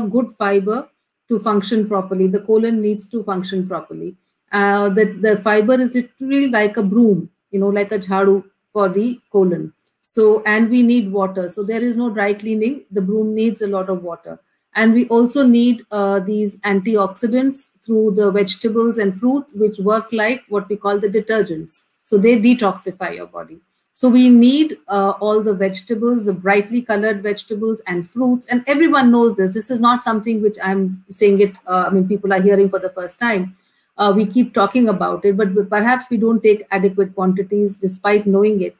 good fiber, to function properly. The colon needs to function properly. Uh, the, the fiber is literally like a broom, you know, like a jharu for the colon. So, and we need water. So there is no dry cleaning. The broom needs a lot of water. And we also need uh, these antioxidants through the vegetables and fruits, which work like what we call the detergents. So they detoxify your body. So we need uh, all the vegetables, the brightly colored vegetables and fruits. And everyone knows this. This is not something which I'm saying it, uh, I mean, people are hearing for the first time. Uh, we keep talking about it, but perhaps we don't take adequate quantities despite knowing it.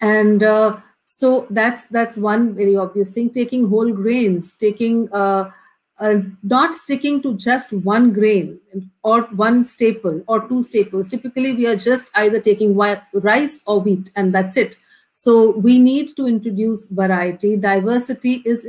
And uh, so that's that's one very obvious thing. Taking whole grains, taking uh, not sticking to just one grain or one staple or two staples. Typically, we are just either taking rice or wheat, and that's it. So we need to introduce variety. Diversity is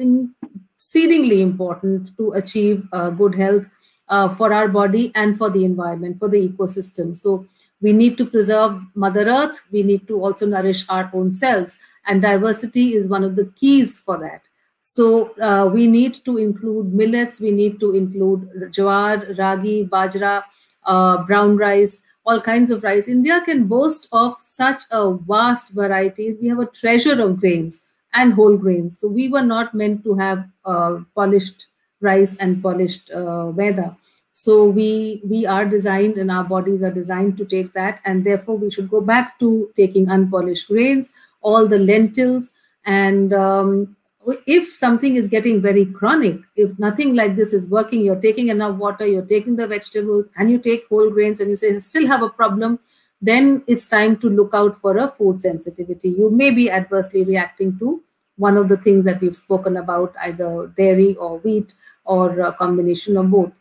exceedingly important to achieve uh, good health uh, for our body and for the environment, for the ecosystem. So we need to preserve Mother Earth. We need to also nourish our own selves. And diversity is one of the keys for that. So uh, we need to include millets, we need to include jawar, ragi, bajra, uh, brown rice, all kinds of rice. India can boast of such a vast varieties. We have a treasure of grains and whole grains. So we were not meant to have uh, polished rice and polished uh, weather. So we we are designed and our bodies are designed to take that, and therefore we should go back to taking unpolished grains, all the lentils, and um, if something is getting very chronic, if nothing like this is working, you're taking enough water, you're taking the vegetables, and you take whole grains, and you say, still have a problem, then it's time to look out for a food sensitivity. You may be adversely reacting to one of the things that we've spoken about, either dairy or wheat or a combination of both.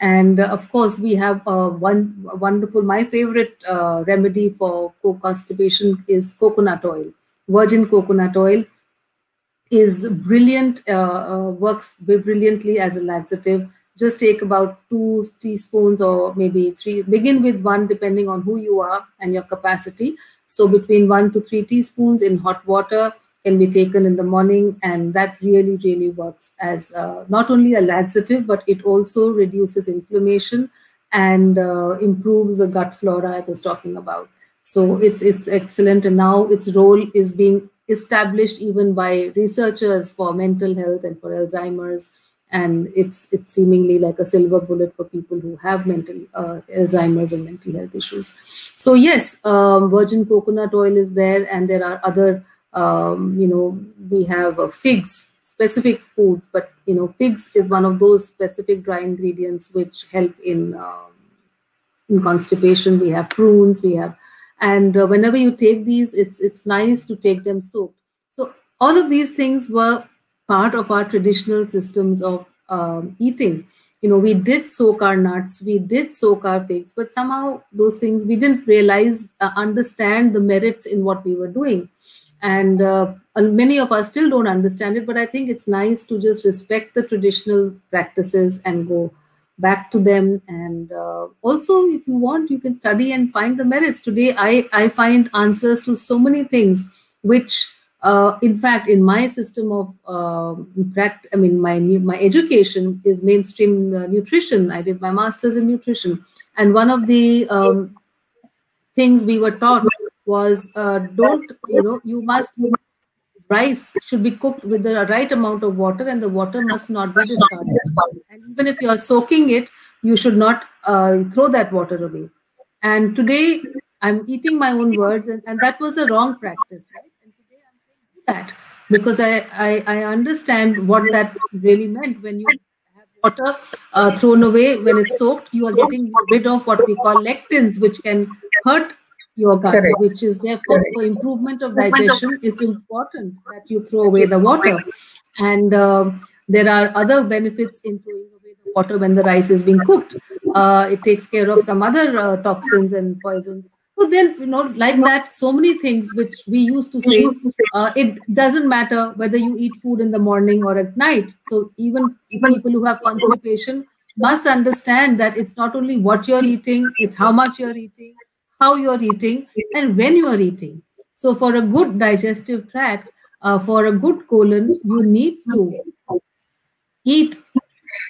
And uh, of course, we have uh, one wonderful, my favorite uh, remedy for constipation is coconut oil, virgin coconut oil is brilliant, uh, uh, works brilliantly as a laxative. Just take about two teaspoons or maybe three, begin with one depending on who you are and your capacity. So between one to three teaspoons in hot water can be taken in the morning and that really, really works as uh, not only a laxative, but it also reduces inflammation and uh, improves the gut flora I was talking about. So it's it's excellent, and now its role is being established even by researchers for mental health and for Alzheimer's. And it's it's seemingly like a silver bullet for people who have mental uh, Alzheimer's and mental health issues. So yes, um, virgin coconut oil is there, and there are other. Um, you know, we have uh, figs, specific foods, but you know, figs is one of those specific dry ingredients which help in um, in constipation. We have prunes, we have and uh, whenever you take these it's it's nice to take them soaked. So all of these things were part of our traditional systems of um, eating. You know we did soak our nuts we did soak our figs but somehow those things we didn't realize uh, understand the merits in what we were doing. And uh, many of us still don't understand it but i think it's nice to just respect the traditional practices and go back to them. And uh, also if you want you can study and find the merits. Today i i find answers to so many things which uh, in fact in my system of uh, practice i mean my my education is mainstream uh, nutrition. I did my masters in nutrition. And one of the um, things we were taught was uh, don't you know you must rice should be cooked with the right amount of water and the water must not be discarded. And even if you are soaking it, you should not uh, throw that water away. And today I'm eating my own words and, and that was a wrong practice, right? And today I'm saying that because I, I, I understand what that really meant when you have water uh, thrown away when it's soaked, you are getting rid of what we call lectins, which can hurt your gut, Correct. which is therefore Correct. for improvement of digestion, it's important that you throw away the water. And uh, there are other benefits in throwing away the water when the rice is being cooked. Uh, it takes care of some other uh, toxins and poisons. So then, you know, like that, so many things which we used to say, uh, it doesn't matter whether you eat food in the morning or at night. So even people who have constipation must understand that it's not only what you're eating, it's how much you're eating, how you're eating and when you are eating. So for a good digestive tract, uh, for a good colon, you need to eat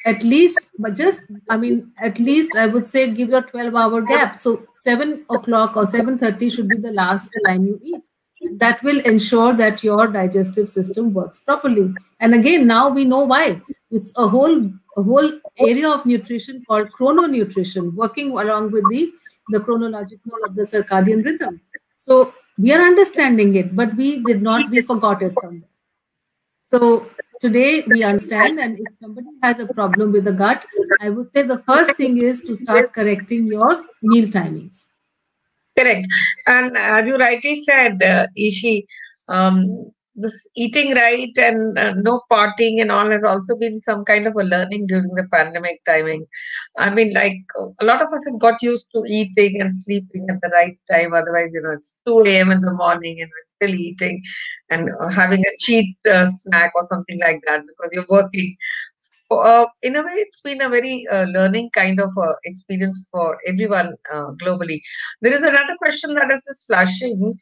at least but just i mean at least i would say give your 12 hour gap. So 7 o'clock or 7.30 should be the last time you eat. That will ensure that your digestive system works properly. And again now we know why. It's a whole a whole area of nutrition called chrononutrition working along with the the chronological of the circadian rhythm. So we are understanding it but we did not we forgot it somewhere. So today we understand and if somebody has a problem with the gut i would say the first thing is to start correcting your meal timings. Correct. And as you rightly said uh, ishi um, this eating right and uh, no partying and all has also been some kind of a learning during the pandemic timing. I mean, like a lot of us have got used to eating and sleeping at the right time. Otherwise, you know, it's 2 a.m. in the morning and we're still eating and uh, having a cheat uh, snack or something like that because you're working. So, uh, in a way, it's been a very uh, learning kind of uh, experience for everyone globally. There is another question that is just flashing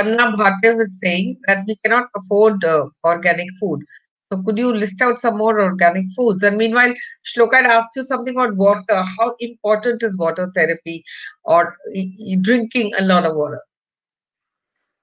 Panna Bhatia was saying that we cannot afford uh, organic food. So could you list out some more organic foods? And meanwhile, Shloka had asked you something about water. How important is water therapy or drinking a lot of water?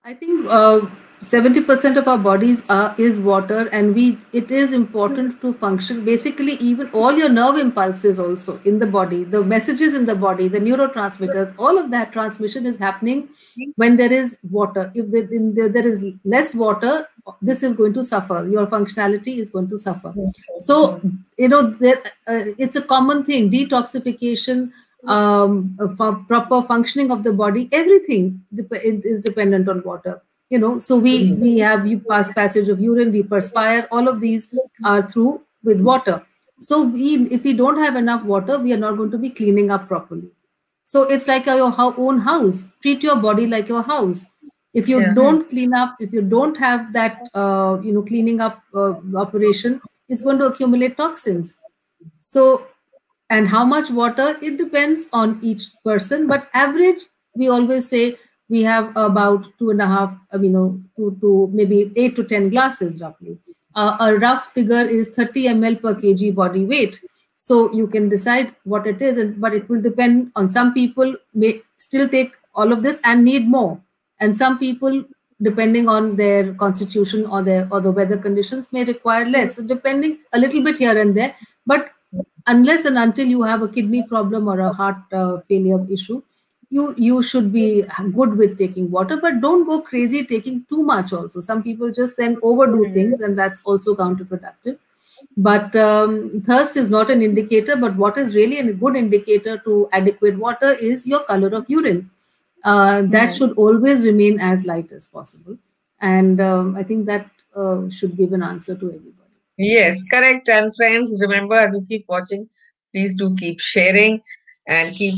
I think uh, 70% of our bodies are is water and we it is important to function. Basically even all your nerve impulses also in the body the messages in the body the neurotransmitters all of that transmission is happening when there is water. If there, there is less water this is going to suffer. Your functionality is going to suffer. So you know there, uh, it's a common thing. Detoxification um, for proper functioning of the body everything is dependent on water you know so we mm-hmm. we have you pass passage of urine we perspire all of these are through with water. So we if we don't have enough water we are not going to be cleaning up properly. So it's like your own house. Treat your body like your house. If you yeah. don't clean up if you don't have that uh, you know cleaning up uh, operation it's going to accumulate toxins. So and how much water it depends on each person but average we always say we have about two and a half, uh, you know, two to maybe eight to 10 glasses roughly. Uh, a rough figure is 30 ml per kg body weight. So you can decide what it is, and, but it will depend on some people may still take all of this and need more. And some people, depending on their constitution or their or the weather conditions, may require less. So depending a little bit here and there. But unless and until you have a kidney problem or a heart uh, failure issue, you you should be good with taking water but don't go crazy taking too much also. Some people just then overdo mm-hmm. things and that's also counterproductive. But um, thirst is not an indicator but what is really a good indicator to adequate water is your color of urine. Uh, that mm-hmm. should always remain as light as possible. And um, i think that uh, should give an answer to everybody. Yes correct. And friends remember as you keep watching please do keep sharing and keep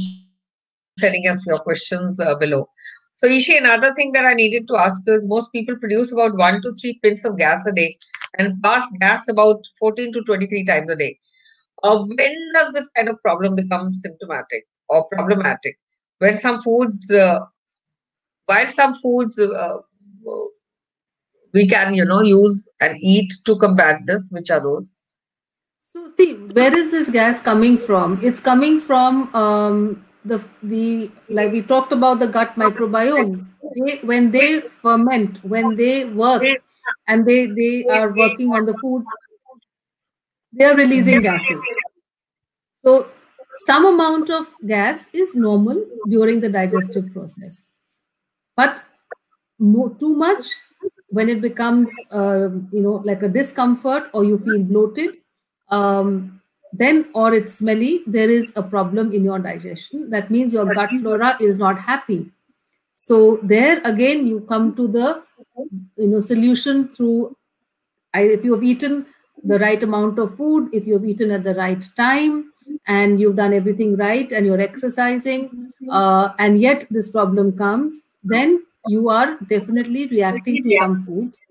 sending us your questions uh, below. So, Ishi, another thing that I needed to ask is most people produce about one to three pints of gas a day and pass gas about 14 to 23 times a day. Uh, when does this kind of problem become symptomatic or problematic? When some foods, uh, while some foods uh, we can, you know, use and eat to combat this, which are those? So, see, where is this gas coming from? It's coming from um, the the like we talked about the gut microbiome. They, when they ferment when they work and they they are working on the foods they are releasing gases. So some amount of gas is normal during the digestive process. But more, too much when it becomes uh, you know like a discomfort or you feel bloated um, then or it's smelly, there is a problem in your digestion. That means your gut flora is not happy. So there again, you come to the you know solution through if you have eaten the right amount of food, if you have eaten at the right time, and you've done everything right, and you're exercising, uh, and yet this problem comes, then you are definitely reacting to some foods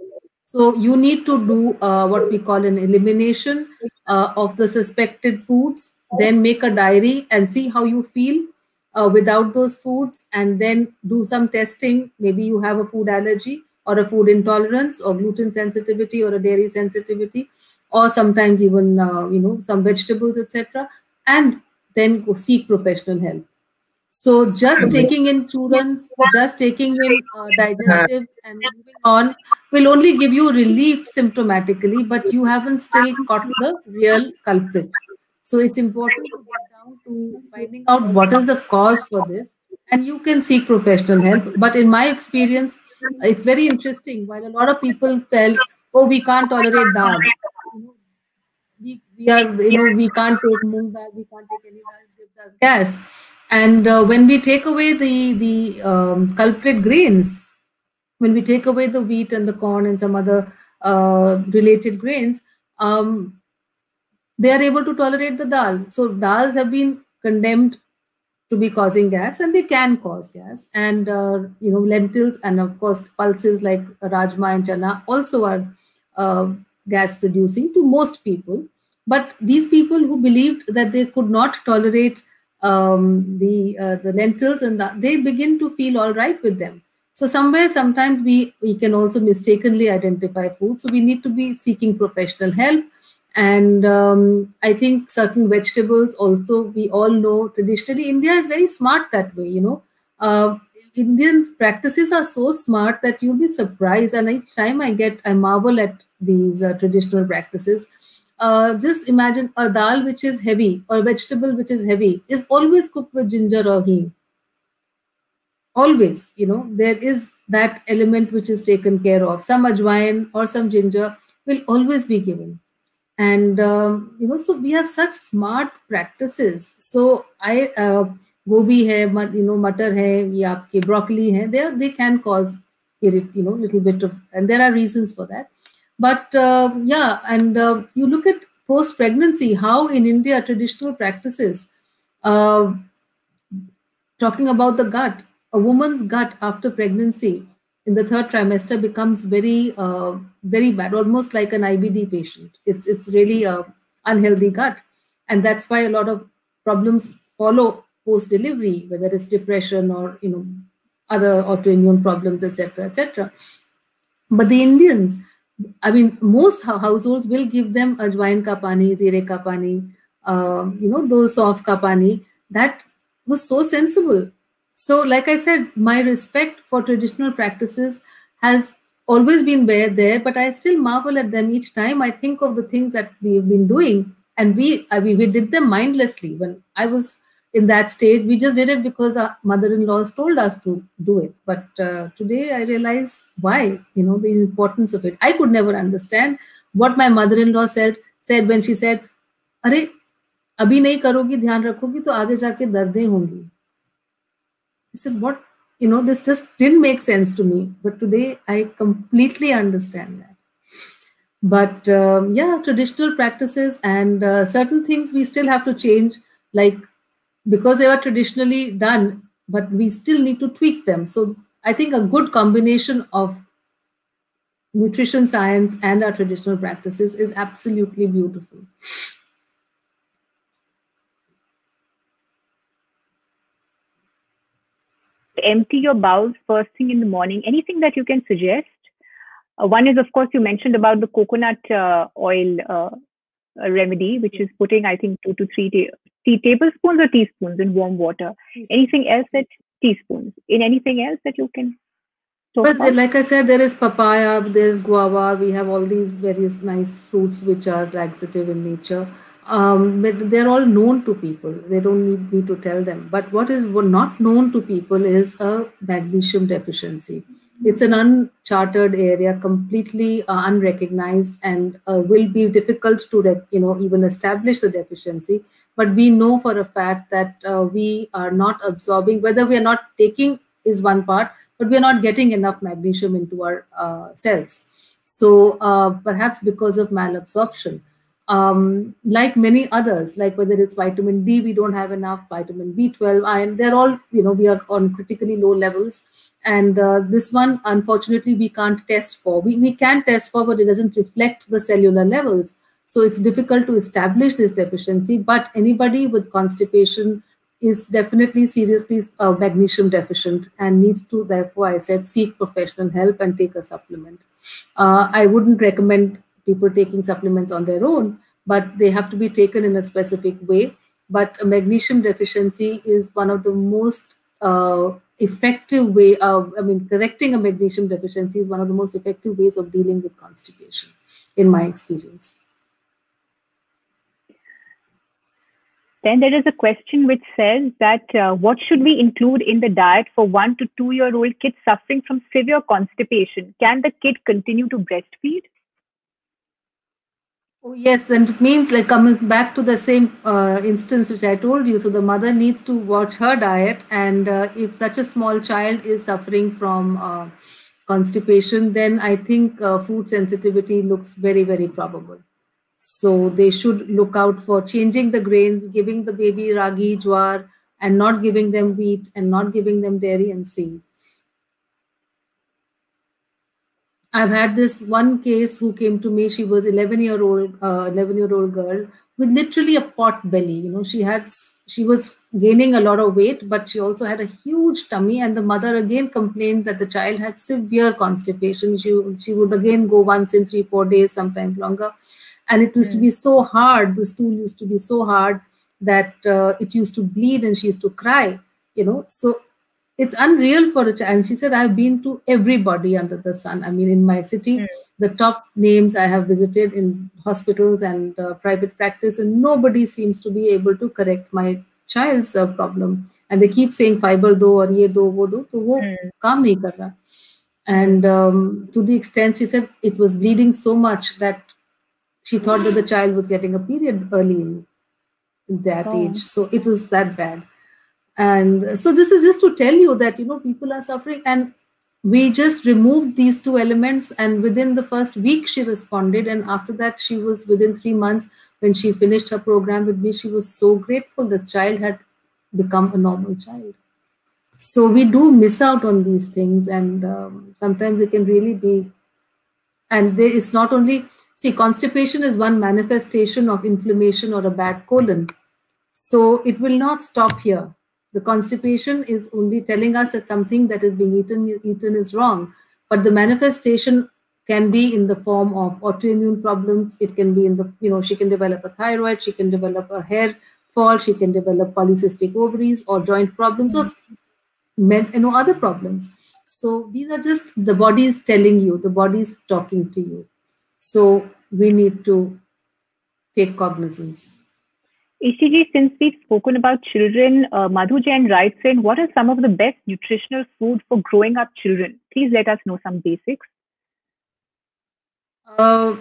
so you need to do uh, what we call an elimination uh, of the suspected foods, then make a diary and see how you feel uh, without those foods, and then do some testing. Maybe you have a food allergy or a food intolerance or gluten sensitivity or a dairy sensitivity. or sometimes even uh, you know some vegetables etc and then go seek professional help so just taking in churans just taking in uh, digestives and moving on will only give you relief symptomatically but you haven't still got the real culprit. So it's important to get down to finding out what is the cause for this. And you can seek professional help. But in my experience it's very interesting. While a lot of people felt oh we can't tolerate dal we, we are you know we can't take moong dal we can't take any dal gives us gas and uh, when we take away the the um, culprit grains when we take away the wheat and the corn and some other uh, related grains um, they are able to tolerate the dal. So dals have been condemned to be causing gas and they can cause gas. And uh, you know lentils and of course pulses like rajma and chana also are uh, gas producing to most people. But these people who believed that they could not tolerate um, the uh, the lentils and the, they begin to feel all right with them. So somewhere sometimes we we can also mistakenly identify food so we need to be seeking professional help. And um, i think certain vegetables also we all know traditionally india is very smart that way you know. Uh, indian practices are so smart that you'll be surprised. And each time i get i marvel at these uh, traditional practices uh, just imagine a dal which is heavy or vegetable which is heavy is always cooked with ginger or hing always you know there is that element which is taken care of. Some ajwain or some ginger will always be given. And um, you know so we have such smart practices. So i uh, gobi hai you know matar hai aapke broccoli hai they are, they can cause irrit you know little bit of and there are reasons for that but uh, yeah and uh, you look at post pregnancy how in india traditional practices uh, talking about the gut a woman's gut after pregnancy in the third trimester becomes very, uh, very bad, almost like an IBD patient. It's, it's really a unhealthy gut. And that's why a lot of problems follow post-delivery, whether it's depression or, you know, other autoimmune problems, etc., etc. But the Indians, I mean, most households will give them ajwain ka pani, zire ka pani, uh, you know, those soft ka pani. That was so sensible so, like I said, my respect for traditional practices has always been there, but I still marvel at them each time I think of the things that we've been doing. And we, I mean, we did them mindlessly. When I was in that stage, we just did it because our mother-in-laws told us to do it. But uh, today I realize why, you know, the importance of it. I could never understand what my mother-in-law said said when she said, "अरे अभी नहीं करोगी ध्यान रखोगी तो आगे जाके दर्दें होंगी I said, what, you know, this just didn't make sense to me. But today I completely understand that. But um, yeah, traditional practices and uh, certain things we still have to change, like because they were traditionally done, but we still need to tweak them. So I think a good combination of nutrition science and our traditional practices is absolutely beautiful. empty your bowels first thing in the morning anything that you can suggest uh, one is of course you mentioned about the coconut uh, oil uh, remedy which is putting i think two to three tea tablespoons or teaspoons in warm water anything else that teaspoons in anything else that you can but about? like i said there is papaya there's guava we have all these various nice fruits which are laxative in nature um, but they're all known to people. They don't need me to tell them. But what is not known to people is a magnesium deficiency. It's an uncharted area, completely uh, unrecognized, and uh, will be difficult to you know even establish the deficiency. But we know for a fact that uh, we are not absorbing. Whether we are not taking is one part, but we are not getting enough magnesium into our uh, cells. So uh, perhaps because of malabsorption um, like many others, like whether it's vitamin D, we don't have enough, vitamin B12, iron, they're all, you know, we are on critically low levels. And uh, this one, unfortunately, we can't test for. We, we can test for, but it doesn't reflect the cellular levels. So it's difficult to establish this deficiency. But anybody with constipation is definitely seriously uh, magnesium deficient and needs to, therefore, I said, seek professional help and take a supplement. Uh, I wouldn't recommend people taking supplements on their own, but they have to be taken in a specific way. But a magnesium deficiency is one of the most uh, effective way of, I mean, correcting a magnesium deficiency is one of the most effective ways of dealing with constipation, in my experience. Then there is a question which says that uh, what should we include in the diet for one to two year old kids suffering from severe constipation? Can the kid continue to breastfeed? Oh, yes, and it means like coming back to the same uh, instance which I told you. So the mother needs to watch her diet, and uh, if such a small child is suffering from uh, constipation, then I think uh, food sensitivity looks very, very probable. So they should look out for changing the grains, giving the baby ragi, jowar, and not giving them wheat and not giving them dairy and seed. I've had this one case who came to me. She was 11 year old, uh, 11 year old girl with literally a pot belly. You know, she had, she was gaining a lot of weight, but she also had a huge tummy. And the mother again complained that the child had severe constipation. She, she would again go once in three, four days, sometimes longer and it used mm. to be so hard the stool used to be so hard that uh, it used to bleed and she used to cry you know so it's unreal for a child and she said i've been to everybody under the sun i mean in my city mm. the top names i have visited in hospitals and uh, private practice and nobody seems to be able to correct my child's uh, problem and they keep saying fiber do or ye do wo do to wo mm. kaam nahi kar raha and um, to the extent she said it was bleeding so much that she thought that the child was getting a period early in, in that oh. age. So it was that bad. And so this is just to tell you that, you know, people are suffering and we just removed these two elements and within the first week she responded and after that she was within three months when she finished her program with me she was so grateful the child had become a normal child so we do miss out on these things and um, sometimes it can really be and there is not only See, constipation is one manifestation of inflammation or a bad colon. So it will not stop here. The constipation is only telling us that something that is being eaten, eaten is wrong. But the manifestation can be in the form of autoimmune problems. It can be in the, you know, she can develop a thyroid, she can develop a hair fall, she can develop polycystic ovaries or joint problems or men, you know, other problems. So these are just the body is telling you, the body is talking to you. So we need to take cognizance. Ishiji, since we've spoken about children, uh, Madhu Jain writes in, what are some of the best nutritional food for growing up children? Please let us know some basics. Uh,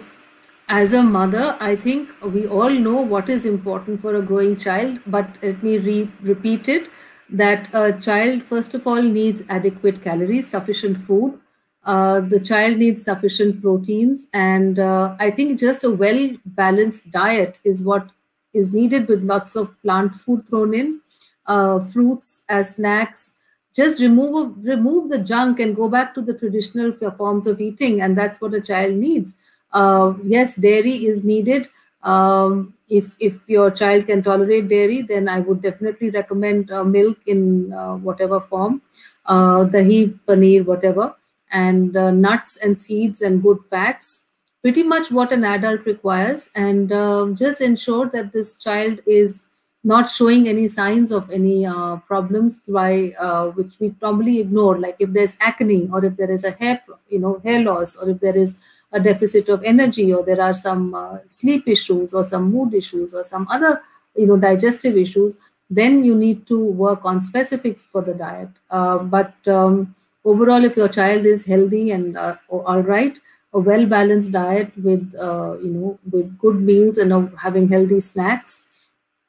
as a mother, I think we all know what is important for a growing child, but let me re repeat it that a child, first of all, needs adequate calories, sufficient food. Uh, the child needs sufficient proteins. And uh, I think just a well balanced diet is what is needed with lots of plant food thrown in, uh, fruits as snacks. Just remove remove the junk and go back to the traditional forms of eating, and that's what a child needs. Uh, yes, dairy is needed. Um, if if your child can tolerate dairy, then I would definitely recommend uh, milk in whatever form, dahi, paneer, whatever and uh, nuts and seeds and good fats pretty much what an adult requires. And uh, just ensure that this child is not showing any signs of any uh, problems by uh, which we probably ignore. Like if there's acne or if there is a hair you know hair loss or if there is a deficit of energy or there are some uh, sleep issues or some mood issues or some other you know digestive issues then you need to work on specifics for the diet. Uh, but um, overall, if your child is healthy and uh, all right, a well-balanced diet with uh, you know with good meals and uh, having healthy snacks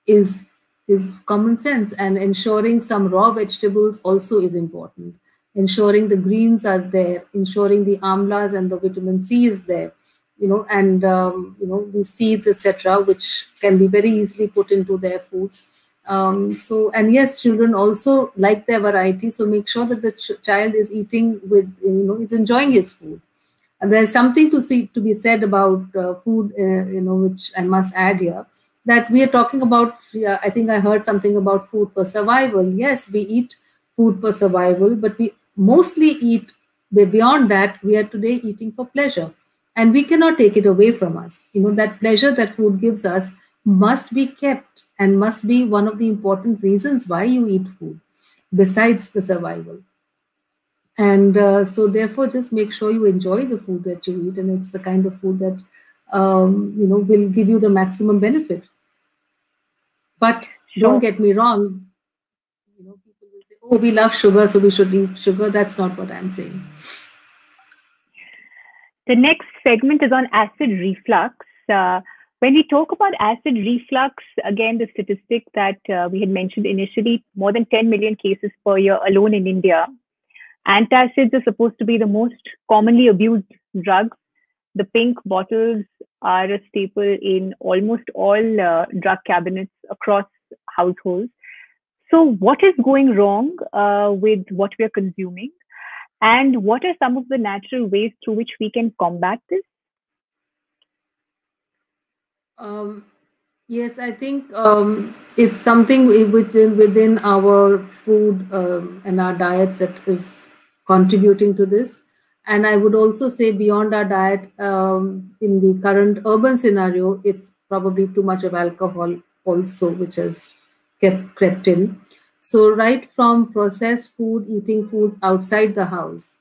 is is common sense. And ensuring some raw vegetables also is important. Ensuring the greens are there, ensuring the amlas and the vitamin C is there, you know, and um, you know the seeds, etc., which can be very easily put into their foods um, so, and yes, children also like their variety. So make sure that the ch child is eating with, you know, is enjoying his food. And there's something to see to be said about uh, food, uh, you know, which I must add here. That we are talking about. Uh, I think I heard something about food for survival. Yes, we eat food for survival, but we mostly eat. Beyond that, we are today eating for pleasure. and we cannot take it away from us you know that pleasure that food gives us must be kept and must be one of the important reasons why you eat food besides the survival. And uh, so therefore just make sure you enjoy the food that you eat and it's the kind of food that um, you know will give you the maximum benefit. But sure. don't get me wrong you know people will say oh we love sugar so we should eat sugar. That's not what i'm saying. The next segment is on acid reflux. Uh, when we talk about acid reflux, again, the statistic that uh, we had mentioned initially, more than 10 million cases per year alone in India. Antacids are supposed to be the most commonly abused drug. The pink bottles are a staple in almost all uh, drug cabinets across households. So, what is going wrong uh, with what we are consuming? And what are some of the natural ways through which we can combat this? Um, yes, I think um, it's something within within our food um, and our diets that is contributing to this. And I would also say beyond our diet, um, in the current urban scenario, it's probably too much of alcohol also, which has kept crept in. So right from processed food, eating foods outside the house.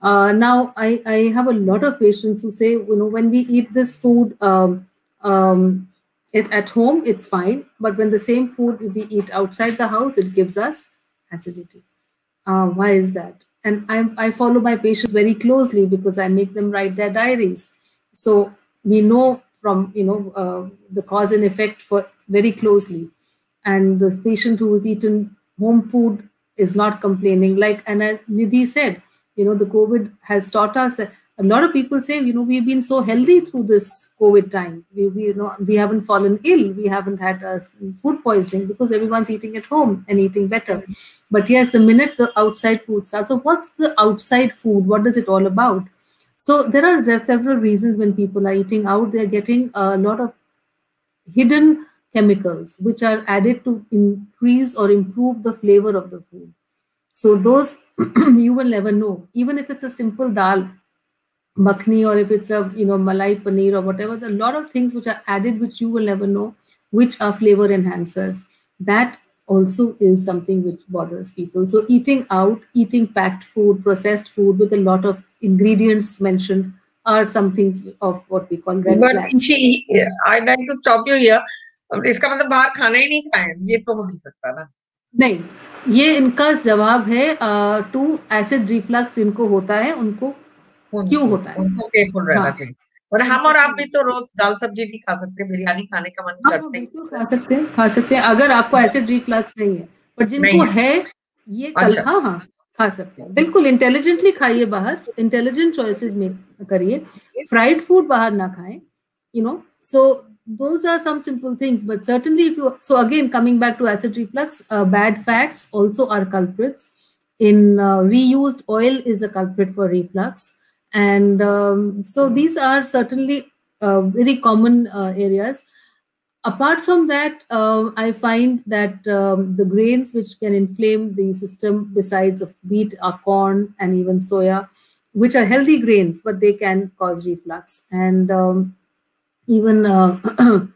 Uh, now I, I have a lot of patients who say, you know, when we eat this food, um, um, it, at home, it's fine. But when the same food we eat outside the house, it gives us acidity. Uh, why is that? And I, I follow my patients very closely because I make them write their diaries. So we know from you know uh, the cause and effect for very closely. And the patient who has eaten home food is not complaining. Like Anna Nidhi said, you know, the COVID has taught us that a lot of people say, you know, we've been so healthy through this COVID time. We, we know, we haven't fallen ill. We haven't had uh, food poisoning because everyone's eating at home and eating better. But yes, the minute the outside food starts. So what's the outside food? What is it all about? So there are several reasons when people are eating out, they're getting a lot of hidden chemicals which are added to increase or improve the flavor of the food. So those you will never know. Even if it's a simple dal, makhni or if it's a you know malai paneer or whatever there are a lot of things which are added which you will never know which are flavor enhancers that also is something which bothers people so eating out eating packed food processed food with a lot of ingredients mentioned are some things of what we call red but flags. She, I'd like to stop you here. इसका मतलब बाहर खाना ही नहीं खाए ये तो हो नहीं सकता ना नहीं ये इनका जवाब है टू एसिड रिफ्लक्स इनको होता है उनको क्यों होता है? उनको केयरफुल रहना हाँ। चाहिए और हम और आप भी तो रोज दाल सब्ज़ी भी खा सकते हैं बिरयानी खाने का मन हाँ, करते हैं। खा सकते हैं खा सकते हैं अगर आपको एसिड रिफ्लक्स नहीं है। पर जिनको है। ये कल अच्छा। हाँ हाँ खा सकते हैं। बिल्कुल इंटेलिजेंटली खाइए बाहर इंटेलिजेंट चॉइसेस में करिए। फ्राइड फ़ूड बाहर ना खाएँ you know so those are some simple things but certainly if you so again coming back to acid reflux uh, bad fats also are culprits. In uh, reused oil is a culprit for reflux. And um, so these are certainly uh, very common uh, areas. Apart from that, uh, I find that um, the grains which can inflame the system besides of wheat are corn and even soya, which are healthy grains, but they can cause reflux. And um, even uh,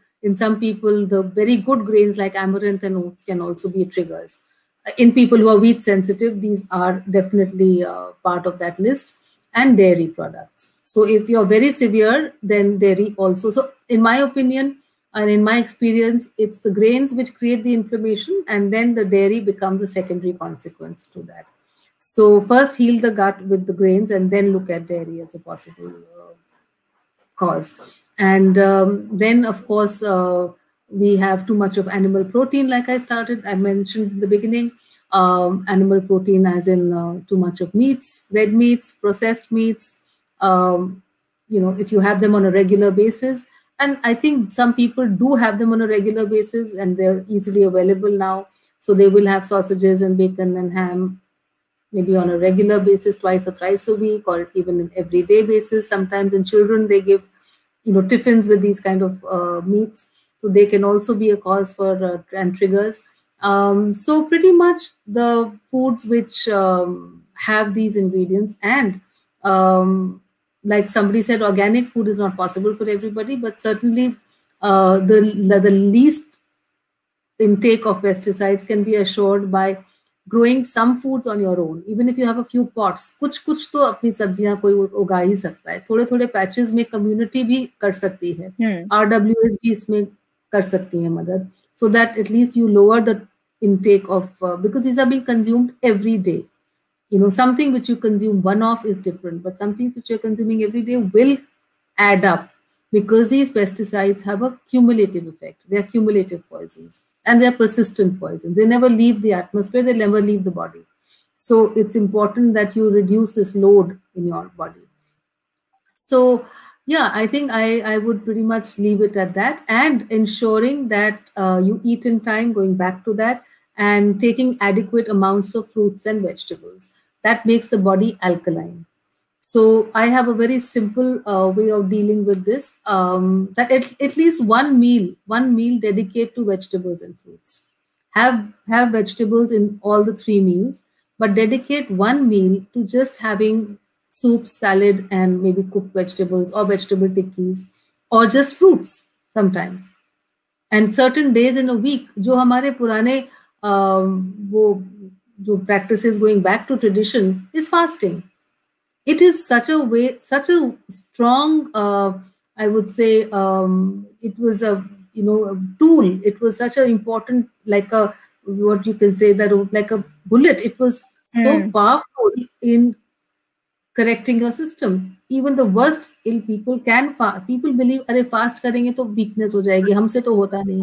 in some people, the very good grains like amaranth and oats can also be triggers. In people who are wheat sensitive, these are definitely uh, part of that list and dairy products. So if you're very severe, then dairy also. So in my opinion, and in my experience, it's the grains which create the inflammation and then the dairy becomes a secondary consequence to that. So first heal the gut with the grains and then look at dairy as a possible uh, cause. And um, then of course, uh, we have too much of animal protein, like I started, I mentioned in the beginning um, animal protein as in uh, too much of meats, red meats, processed meats, um, you know, if you have them on a regular basis. And I think some people do have them on a regular basis and they're easily available now. So they will have sausages and bacon and ham maybe on a regular basis, twice or thrice a week, or even an everyday basis. Sometimes in children, they give, you know, tiffins with these kind of uh, meats. So they can also be a cause for uh, and triggers. Um, so pretty much the foods which um, have these ingredients and um, like somebody said, organic food is not possible for everybody, but certainly uh, the, the least intake of pesticides can be assured by growing some foods on your own even if you have a few pots कुछ कुछ तो अपनी सब्जियां कोई उगा ही सकता है थोड़े थोड़े पैचेस में कम्युनिटी भी कर सकती है आरडब्ल्यूएस भी इसमें कर सकती है मदद so that at least you lower the intake of uh, because these are being consumed every day you know something which you consume one off is different but something which you're consuming every day will add up because these pesticides have a cumulative effect they are cumulative poisons and they're persistent poisons. They never leave the atmosphere, they never leave the body. So it's important that you reduce this load in your body. So yeah, I think I, I would pretty much leave it at that and ensuring that uh, you eat in time, going back to that, and taking adequate amounts of fruits and vegetables. That makes the body alkaline. So I have a very simple uh, way of dealing with this. Um, that at, at least one meal, one meal dedicate to vegetables and fruits. Have have vegetables in all the three meals, but dedicate one meal to just having soup, salad, and maybe cooked vegetables or vegetable tikkis, or just fruits sometimes. And certain days in a week, जो हमारे पुराने वो जो practices going back to tradition is fasting it is such a way such a strong uh, i would say um, it was a you know a tool it was such an important like a what you can say that like a bullet it was so mm. powerful in correcting your system even the worst ill people can fast people believe अरे fast करेंगे तो weakness हो जाएगी हमसे तो होता नहीं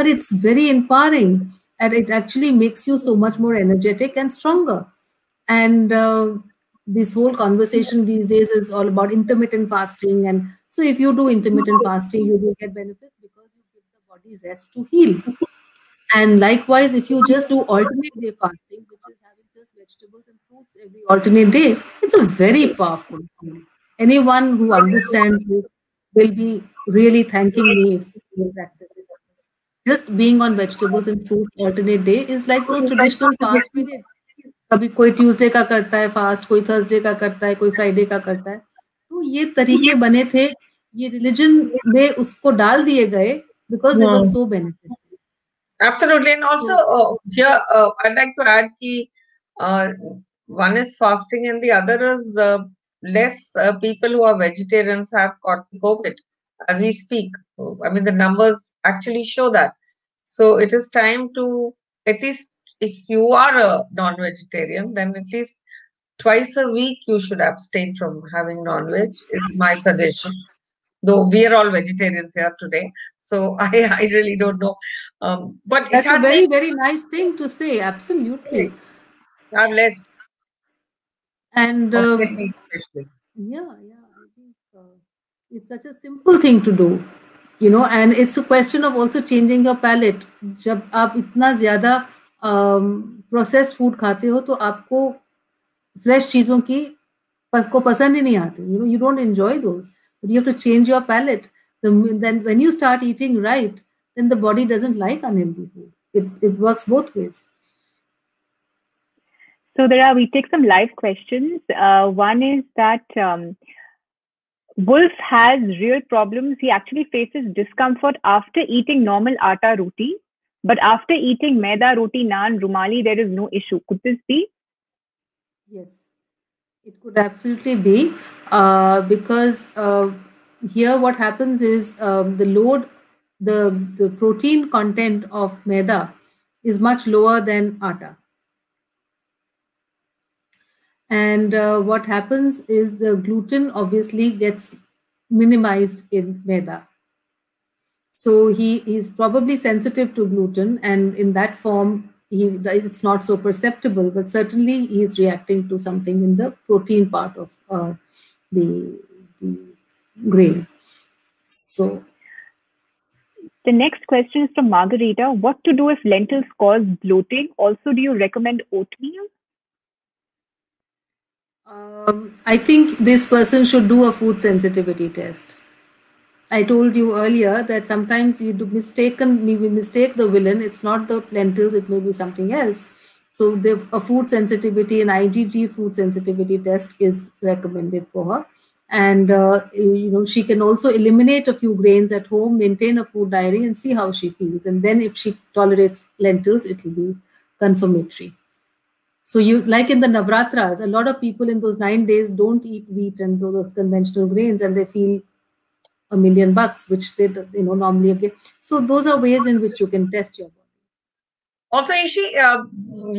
but it's very empowering and it actually makes you so much more energetic and stronger and uh, this whole conversation these days is all about intermittent fasting and so if you do intermittent fasting you will get benefits because you give the body rest to heal and likewise if you just do alternate day fasting which is having just vegetables and fruits every alternate day it's a very powerful thing anyone who understands this will be really thanking me if you practice it just being on vegetables and fruits alternate day is like those traditional fast we did कभी कोई Tuesday का करता है fast कोई Thursday का करता है कोई फ्राइडे का करता है तो ये तरीके बने थे ये रिलीजन में उसको डाल दिए गए because it was so benefit Absolutely, and also uh, here uh, I'd like to add ki uh, one is fasting and the other is uh, less uh, people who are vegetarians have caught COVID as we speak. I mean the numbers actually show that. So it is time to at least if you are a non-vegetarian, then at least twice a week you should abstain from having non-veg. Is my suggestion. Though we are all vegetarians here today, so I, I really don't know. Um, but that's a very very nice thing to say. Absolutely. Have less. And uh, yeah, yeah, I think uh, it's such a simple thing to do. You know, and it's a question of also changing your palate. जब आप इतना ज़्यादा processed food खाते हो तो आपको fresh चीज़ों की को पसंद ही नहीं आती you know you don't enjoy those but you have to change your palette then when you start eating right then the body doesn't like unhealthy food it, it works both ways so there are we take some live questions uh, one is that um, wolf has real problems he actually faces discomfort after eating normal atta roti but after eating maida, roti, naan, rumali, there is no issue. Could this be? Yes, it could absolutely be uh, because uh, here what happens is um, the load, the, the protein content of maida is much lower than atta. And uh, what happens is the gluten obviously gets minimized in maida. So he is probably sensitive to gluten, and in that form, he it's not so perceptible, but certainly he is reacting to something in the protein part of uh, the, the grain. So the next question is from Margarita. What to do if lentils cause bloating? Also, do you recommend oatmeal? Um, I think this person should do a food sensitivity test. I told you earlier that sometimes we do mistaken we mistake the villain. It's not the lentils, it may be something else. So the a food sensitivity, an IgG food sensitivity test is recommended for her. and uh, you know she can also eliminate a few grains at home maintain a food diary and see how she feels and then if she tolerates lentils it will be confirmatory so you like in the navratras a lot of people in those nine days don't eat wheat and those conventional grains and they feel a million bucks which they you know normally again so those are ways in which you can test your body also ईशी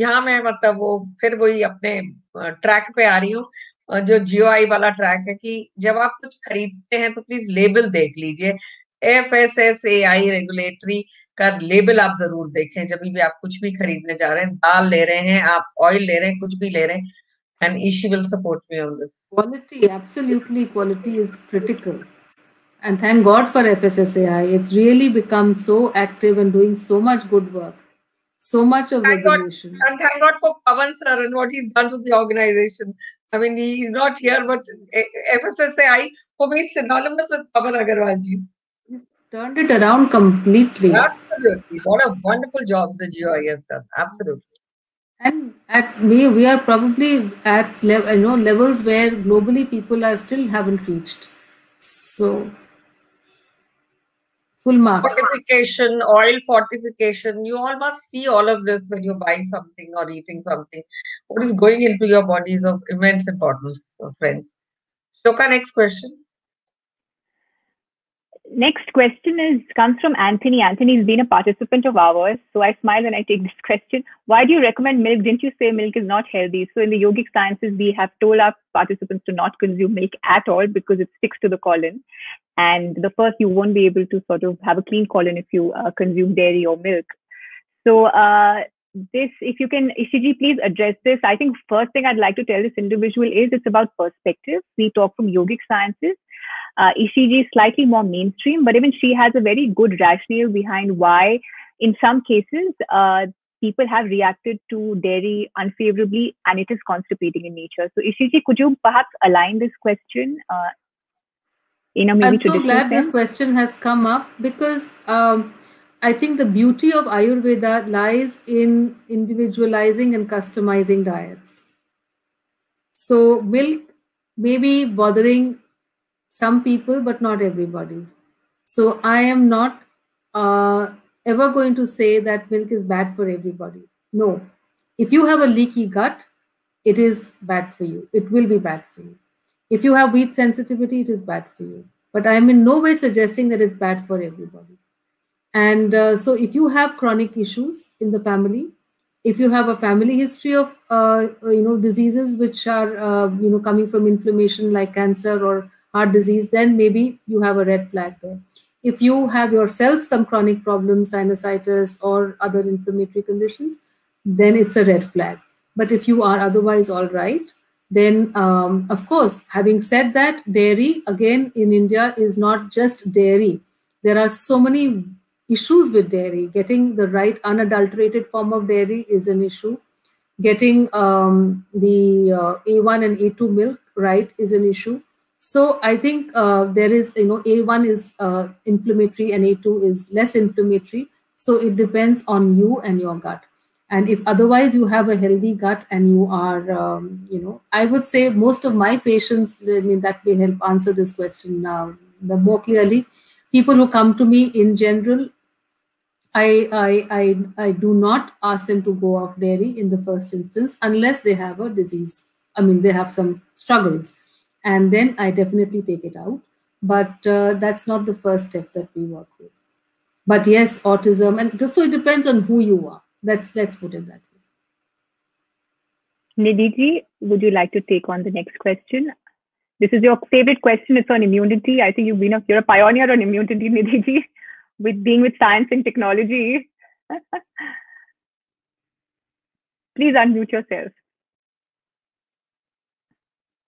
यहाँ मैं मतलब वो फिर वही अपने track पे आ रही हूँ जो जियो आई वाला ट्रैक है कि जब आप कुछ खरीदते हैं तो प्लीज़ लेबल देख लीजिए F S S A I का लेबल आप ज़रूर देखें जब भी आप कुछ भी खरीदने जा रहे हैं दाल ले रहे हैं आप ऑयल ले रहे हैं कुछ भी ले रहे हैं and Ishi will support me on this. Quality, absolutely, quality is critical. And thank God for FSSAI. It's really become so active and doing so much good work. So much of thank regulation. God, and thank God for Pavan sir and what he's done to the organization. I mean, he's not here, but FSSAI for me is synonymous with Pavan Agarwal ji. Turned it around completely. Absolutely. What a wonderful job the GOI has done. Absolutely. And at me, we are probably at level you know levels where globally people are still haven't reached. So full marks. Fortification, oil fortification. You all must see all of this when you're buying something or eating something. What is going into your body is of immense importance, uh, friends. Shloka, next question. Next question is comes from Anthony. Anthony's been a participant of ours, so I smile when I take this question. Why do you recommend milk? Didn't you say milk is not healthy? So in the yogic sciences, we have told our participants to not consume milk at all because it sticks to the colon. And the first, you won't be able to sort of have a clean colon if you uh, consume dairy or milk. So uh, this, if you can, Ishiji, please address this. I think first thing I'd like to tell this individual is it's about perspective. We talk from yogic sciences uh, Ishiji is slightly more mainstream, but even she has a very good rationale behind why, in some cases, uh, people have reacted to dairy unfavorably and it is constipating in nature. So, Ishiji, could you perhaps align this question? Uh, in a maybe I'm so glad sense? this question has come up because um, I think the beauty of Ayurveda lies in individualizing and customizing diets. So, milk may be bothering some people, but not everybody. So I am not uh, ever going to say that milk is bad for everybody. No. If you have a leaky gut, it is bad for you. It will be bad for you. If you have wheat sensitivity, it is bad for you. But I am in no way suggesting that it's bad for everybody. And uh, so if you have chronic issues in the family, if you have a family history of uh, you know diseases which are uh, you know coming from inflammation like cancer or heart disease, then maybe you have a red flag there. If you have yourself some chronic problems, sinusitis or other inflammatory conditions, then it's a red flag. But if you are otherwise all right, then um, of course, having said that, dairy again in India is not just dairy. There are so many issues with dairy. Getting the right unadulterated form of dairy is an issue. Getting um, the uh, A1 and A2 milk right is an issue. So I think uh, there is, you know, A1 is uh, inflammatory and A2 is less inflammatory. So it depends on you and your gut. And if otherwise you have a healthy gut and you are, um, you know, I would say most of my patients, I mean, that may help answer this question now more clearly. People who come to me in general, I, I, I, I do not ask them to go off dairy in the first instance unless they have a disease. I mean, they have some struggles and then I definitely take it out. But uh, that's not the first step that we work with. But yes, autism, and so it depends on who you are. Let's let's put it that way. Nidhi, would you like to take on the next question? This is your favorite question. It's on immunity. I think you've been a, you're a pioneer on immunity, Nidhi, with being with science and technology. Please unmute yourself.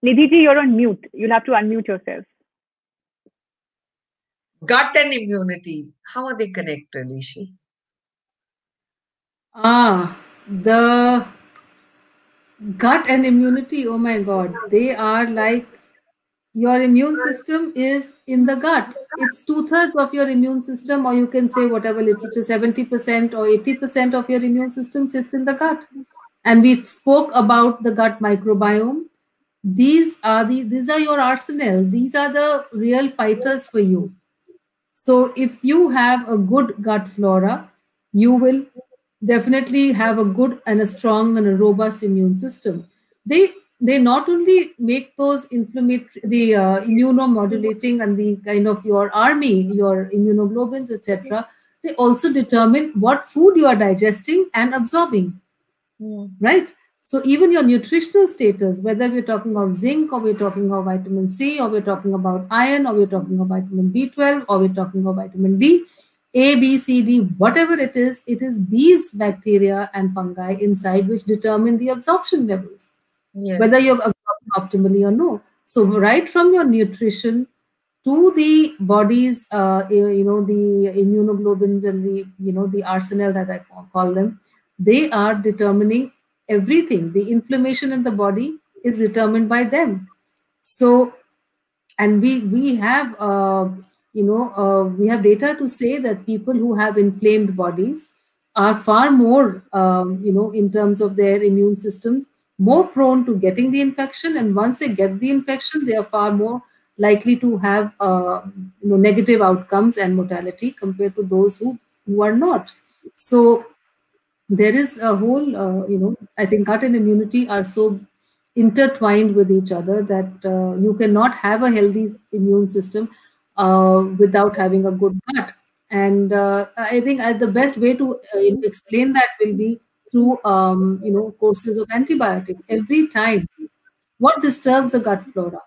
Nidhi you're on mute. You'll have to unmute yourself. Gut and immunity, how are they connected, Ishi? Ah, the gut and immunity, oh my God, they are like your immune system is in the gut. It's two thirds of your immune system, or you can say whatever literature 70% or 80% of your immune system sits in the gut. And we spoke about the gut microbiome these are the these are your arsenal. These are the real fighters for you. So if you have a good gut flora you will definitely have a good and a strong and a robust immune system. They they not only make those inflammatory the uh, immunomodulating and the kind of your army your immunoglobulins etc they also determine what food you are digesting and absorbing. Mm. right so even your nutritional status, whether we're talking of zinc or we're talking of vitamin C or we're talking about iron or we're talking of vitamin B12 or we're talking of vitamin D, A, B, C, D, whatever it is, it is these bacteria and fungi inside which determine the absorption levels, yes. whether you're absorbing optimally or no. So right from your nutrition to the body's, uh, you know, the immunoglobulins and the, you know, the arsenal that I call them, they are determining everything the inflammation in the body is determined by them. So and we we have uh, you know uh, we have data to say that people who have inflamed bodies are far more um, you know in terms of their immune systems more prone to getting the infection. And once they get the infection they are far more likely to have uh, you know, negative outcomes and mortality compared to those who, who are not. So there is a whole, uh, you know, I think gut and immunity are so intertwined with each other that uh, you cannot have a healthy immune system uh, without having a good gut. And uh, I think uh, the best way to uh, explain that will be through, um, you know, courses of antibiotics. Every time, what disturbs the gut flora?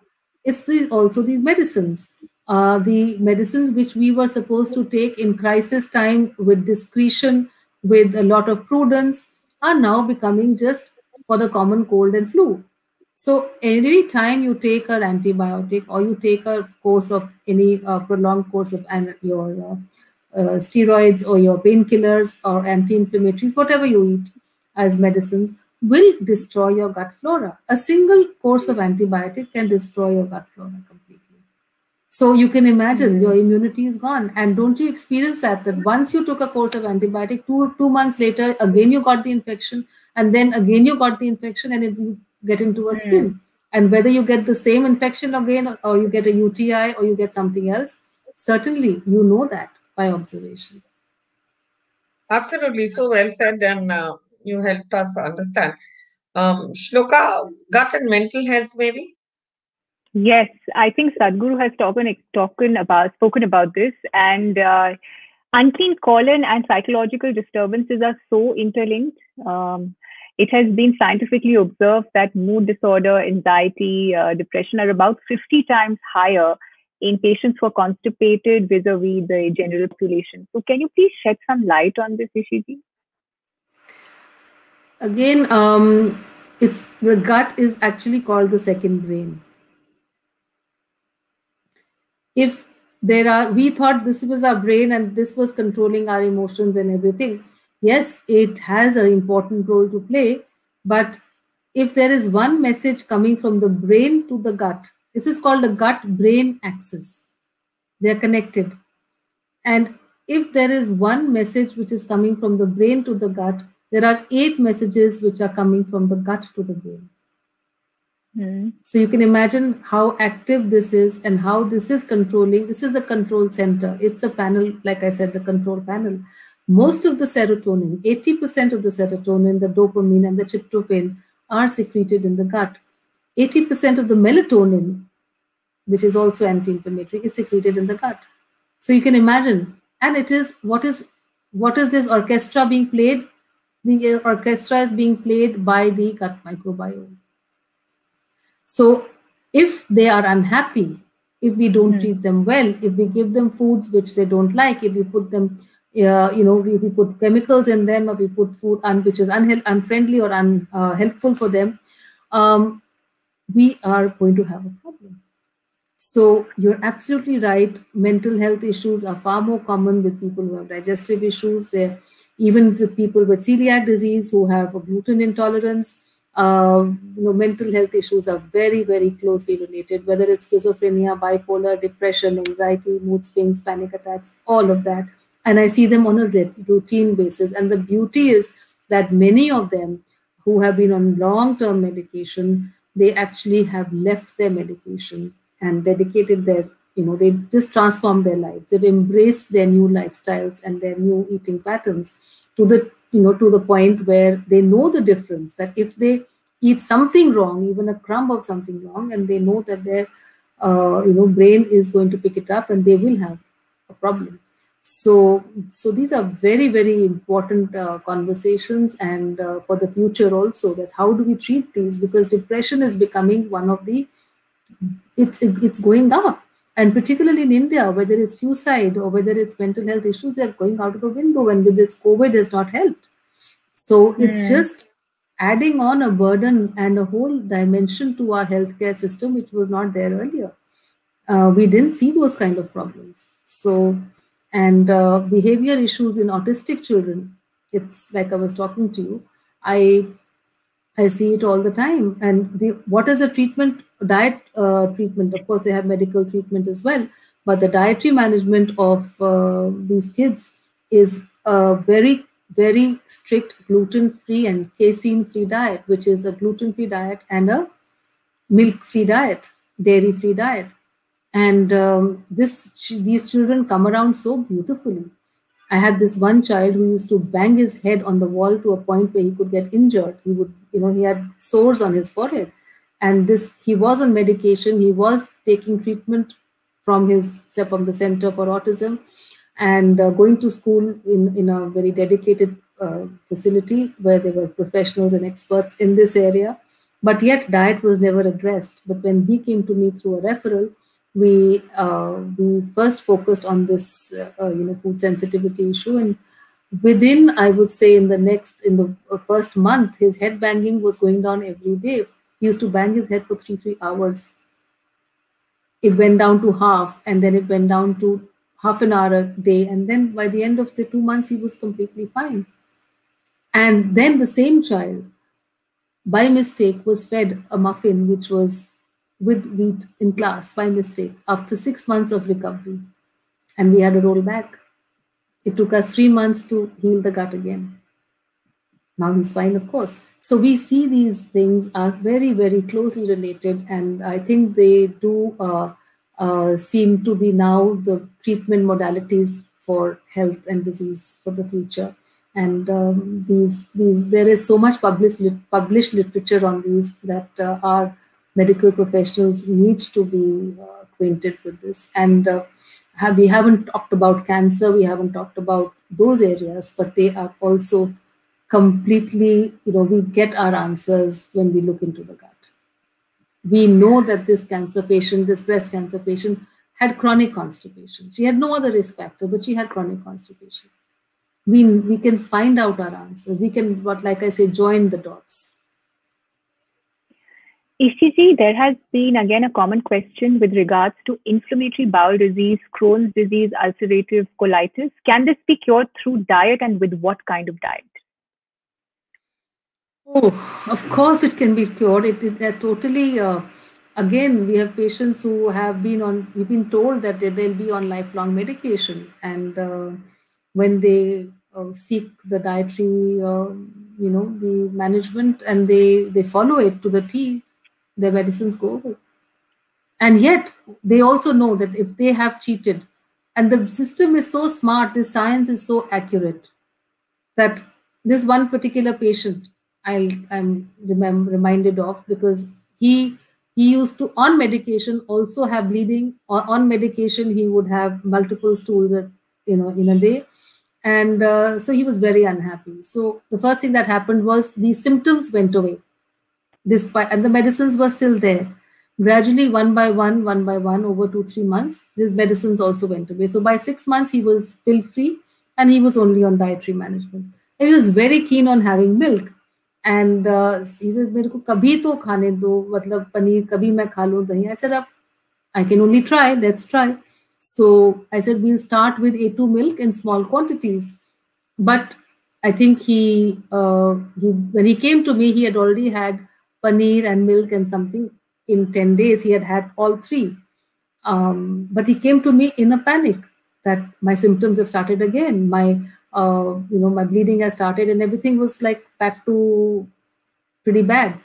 It's these, also these medicines. the medicines which we were supposed to take in crisis time with discretion, with a lot of prudence are now becoming just for the common cold and flu. So every time you take an antibiotic or you take a course of any uh, prolonged course of an, your uh, uh, steroids or your painkillers or anti-inflammatories, whatever you eat as medicines, will destroy your gut flora. A single course of antibiotic can destroy your gut flora so you can imagine your immunity is gone. And don't you experience that? That once you took a course of antibiotic, two two months later, again you got the infection, and then again you got the infection, and it you get into a spin. Mm. And whether you get the same infection again, or you get a UTI, or you get something else, certainly you know that by observation. Absolutely, so well said, and uh, you helped us understand. Um, Shloka, gut and mental health, maybe. Yes, I think Sadhguru has spoken, spoken about spoken about this, and uh, unclean colon and psychological disturbances are so interlinked. Um, it has been scientifically observed that mood disorder, anxiety, uh, depression are about 50 times higher in patients who are constipated vis-a-vis the general population. So, can you please shed some light on this, Ishiji? Again, um, it's the gut is actually called the second brain if there are we thought this was our brain and this was controlling our emotions and everything. Yes it has an important role to play but if there is one message coming from the brain to the gut this is called the gut brain axis. They are connected. And if there is one message which is coming from the brain to the gut there are eight messages which are coming from the gut to the brain Hmm. So you can imagine how active this is and how this is controlling. This is the control center. It's a panel, like I said, the control panel. Most of the serotonin, 80% of the serotonin, the dopamine, and the tryptophan are secreted in the gut. 80% of the melatonin, which is also anti-inflammatory, is secreted in the gut. So you can imagine, and it is what is what is this orchestra being played? The orchestra is being played by the gut microbiome. So if they are unhappy, if we don't mm. treat them well, if we give them foods which they don't like, if we put them, uh, you know, we, we put chemicals in them, or we put food un, which is unhe- unfriendly or unhelpful uh, for them, um, we are going to have a problem. So you're absolutely right. Mental health issues are far more common with people who have digestive issues, uh, even with people with celiac disease who have a gluten intolerance uh, you know, mental health issues are very, very closely related, whether it's schizophrenia, bipolar, depression, anxiety, mood swings, panic attacks, all of that. And I see them on a routine basis. And the beauty is that many of them who have been on long term medication they actually have left their medication and dedicated their, you know, they just transformed their lives. They've embraced their new lifestyles and their new eating patterns to the, you know, to the point where they know the difference that if they eat something wrong, even a crumb of something wrong, and they know that their, uh, you know, brain is going to pick it up and they will have a problem. So so these are very very important uh, conversations and uh, for the future also that how do we treat these? Because depression is becoming one of the it's it's going up and particularly in india whether it's suicide or whether it's mental health issues they're going out of the window. And with this covid has not helped. So it's hmm. just adding on a burden and a whole dimension to our healthcare system which was not there earlier. Uh, we didn't see those kind of problems. So and uh, behavior issues in autistic children it's like i was talking to you. I i see it all the time. And the, what is the treatment diet uh, treatment. Of course they have medical treatment as well but the dietary management of uh, these kids is a very very strict gluten free and casein free diet which is a gluten free diet and a milk free diet dairy free diet. And um, this these children come around so beautifully. I had this one child who used to bang his head on the wall to a point where he could get injured. He would you know he had sores on his forehead and this he was on medication. He was taking treatment from his from the center for autism and uh, going to school in in a very dedicated uh, facility where there were professionals and experts in this area. But yet diet was never addressed. But when he came to me through a referral we uh, we first focused on this uh, you know food sensitivity issue. And within i would say in the next in the uh, first month his head banging was going down every day he used to bang his head for three three hours it went down to half and then it went down to half an hour a day and then by the end of the two months he was completely fine and then the same child by mistake was fed a muffin which was with wheat in class by mistake after six months of recovery. And we had a rollback. It took us three months to heal the gut again. Of course. So we see these things are very, very closely related. And I think they do uh, uh, seem to be now the treatment modalities for health and disease for the future. And um, these, these, there is so much published, published literature on these that uh, are medical professionals need to be uh, acquainted with this. And uh, have, we haven't talked about cancer, we haven't talked about those areas, but they are also completely, you know, we get our answers when we look into the gut. We know that this cancer patient, this breast cancer patient, had chronic constipation. She had no other risk factor, but she had chronic constipation. We, we can find out our answers. We can, what like I say, join the dots. Ishiji, there has been again a common question with regards to inflammatory bowel disease, Crohn's disease, ulcerative colitis. Can this be cured through diet and with what kind of diet? Oh, of course it can be cured. It, it totally, uh, again, we have patients who have been on, we've been told that they, will be on lifelong medication. And uh, when they uh, seek the dietary, uh, you know, the management and they, they follow it to the T, their medicines go away. And yet, they also know that if they have cheated, and the system is so smart, the science is so accurate, that this one particular patient i am remem- reminded of because he he used to on medication also have bleeding. On, on medication he would have multiple stools at, you know in a day. And uh, so he was very unhappy. So the first thing that happened was these symptoms went away. Despite and the medicines were still there. Gradually one by one one by one over two three months these medicines also went away. So by six months he was pill free and he was only on dietary management. He was very keen on having milk and uh, he said मेरे को कभी तो खाने दो मतलब पनीर कभी मैं खा लूँ दही I said अब I can only try let's try so I said we'll start with A2 milk in small quantities but I think he, uh, he when he came to me he had already had paneer and milk and something. In 10 days, he had had all three. Um, but he came to me in a panic that my symptoms have started again. My, uh, you know, my bleeding has started and everything was like back to pretty bad.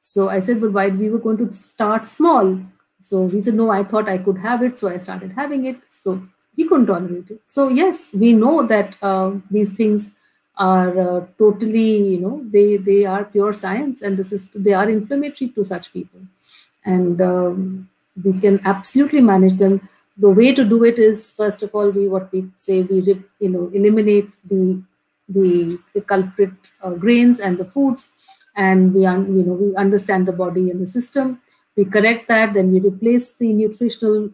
So I said, but why we were going to start small? So he said, no, I thought I could have it. So I started having it. So he couldn't tolerate it. So yes, we know that uh, these things are uh, totally, you know, they they are pure science, and this is they are inflammatory to such people, and um, we can absolutely manage them. The way to do it is first of all, we what we say we you know eliminate the the, the culprit uh, grains and the foods, and we un, you know we understand the body and the system. We correct that, then we replace the nutritional,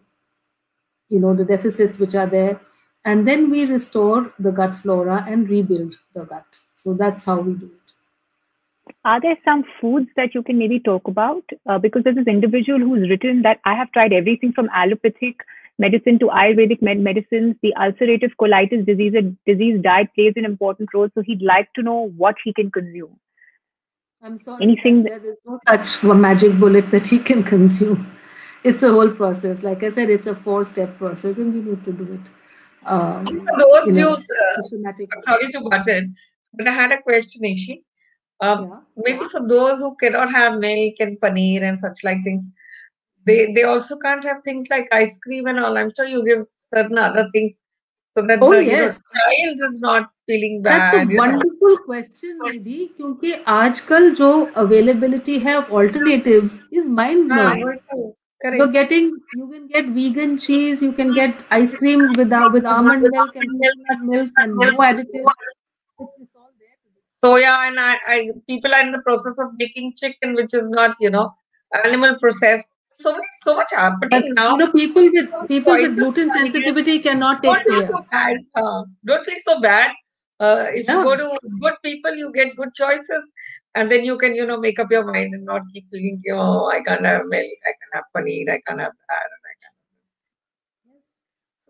you know, the deficits which are there and then we restore the gut flora and rebuild the gut. So that's how we do it. Are there some foods that you can maybe talk about? Uh, because there's this individual who's written that I have tried everything from allopathic medicine to Ayurvedic med- medicines. The ulcerative colitis disease, disease diet plays an important role. So he'd like to know what he can consume. I'm sorry. Anything that, there is no such magic bullet that he can consume. It's a whole process. Like I said, it's a four-step process, and we need to do it. Um, for those you know, uh, sorry to butt in, but I had a question, Ishi. Um, yeah. Maybe for those who cannot have milk and paneer and such like things, they they also can't have things like ice cream and all i'm sure you give certain other things so that oh, the, yes. you know, child is not feeling bad that's a wonderful know. question nidhi kyunki aajkal jo availability hai of alternatives is mind blowing ah, Correct. You're getting you can get vegan cheese, you can get ice creams with uh, with almond milk and milk, milk and no additives. So yeah, and I, I people are in the process of making chicken, which is not you know animal processed so many, so much happening but, now. You know, people with people with gluten sensitivity cannot take don't soya. So bad. Uh, don't feel so bad. Uh, if you go to good people, you get good choices and then you can you know make up your mind and not keep thinking oh i can't have milk i can have paneer i can't have that can't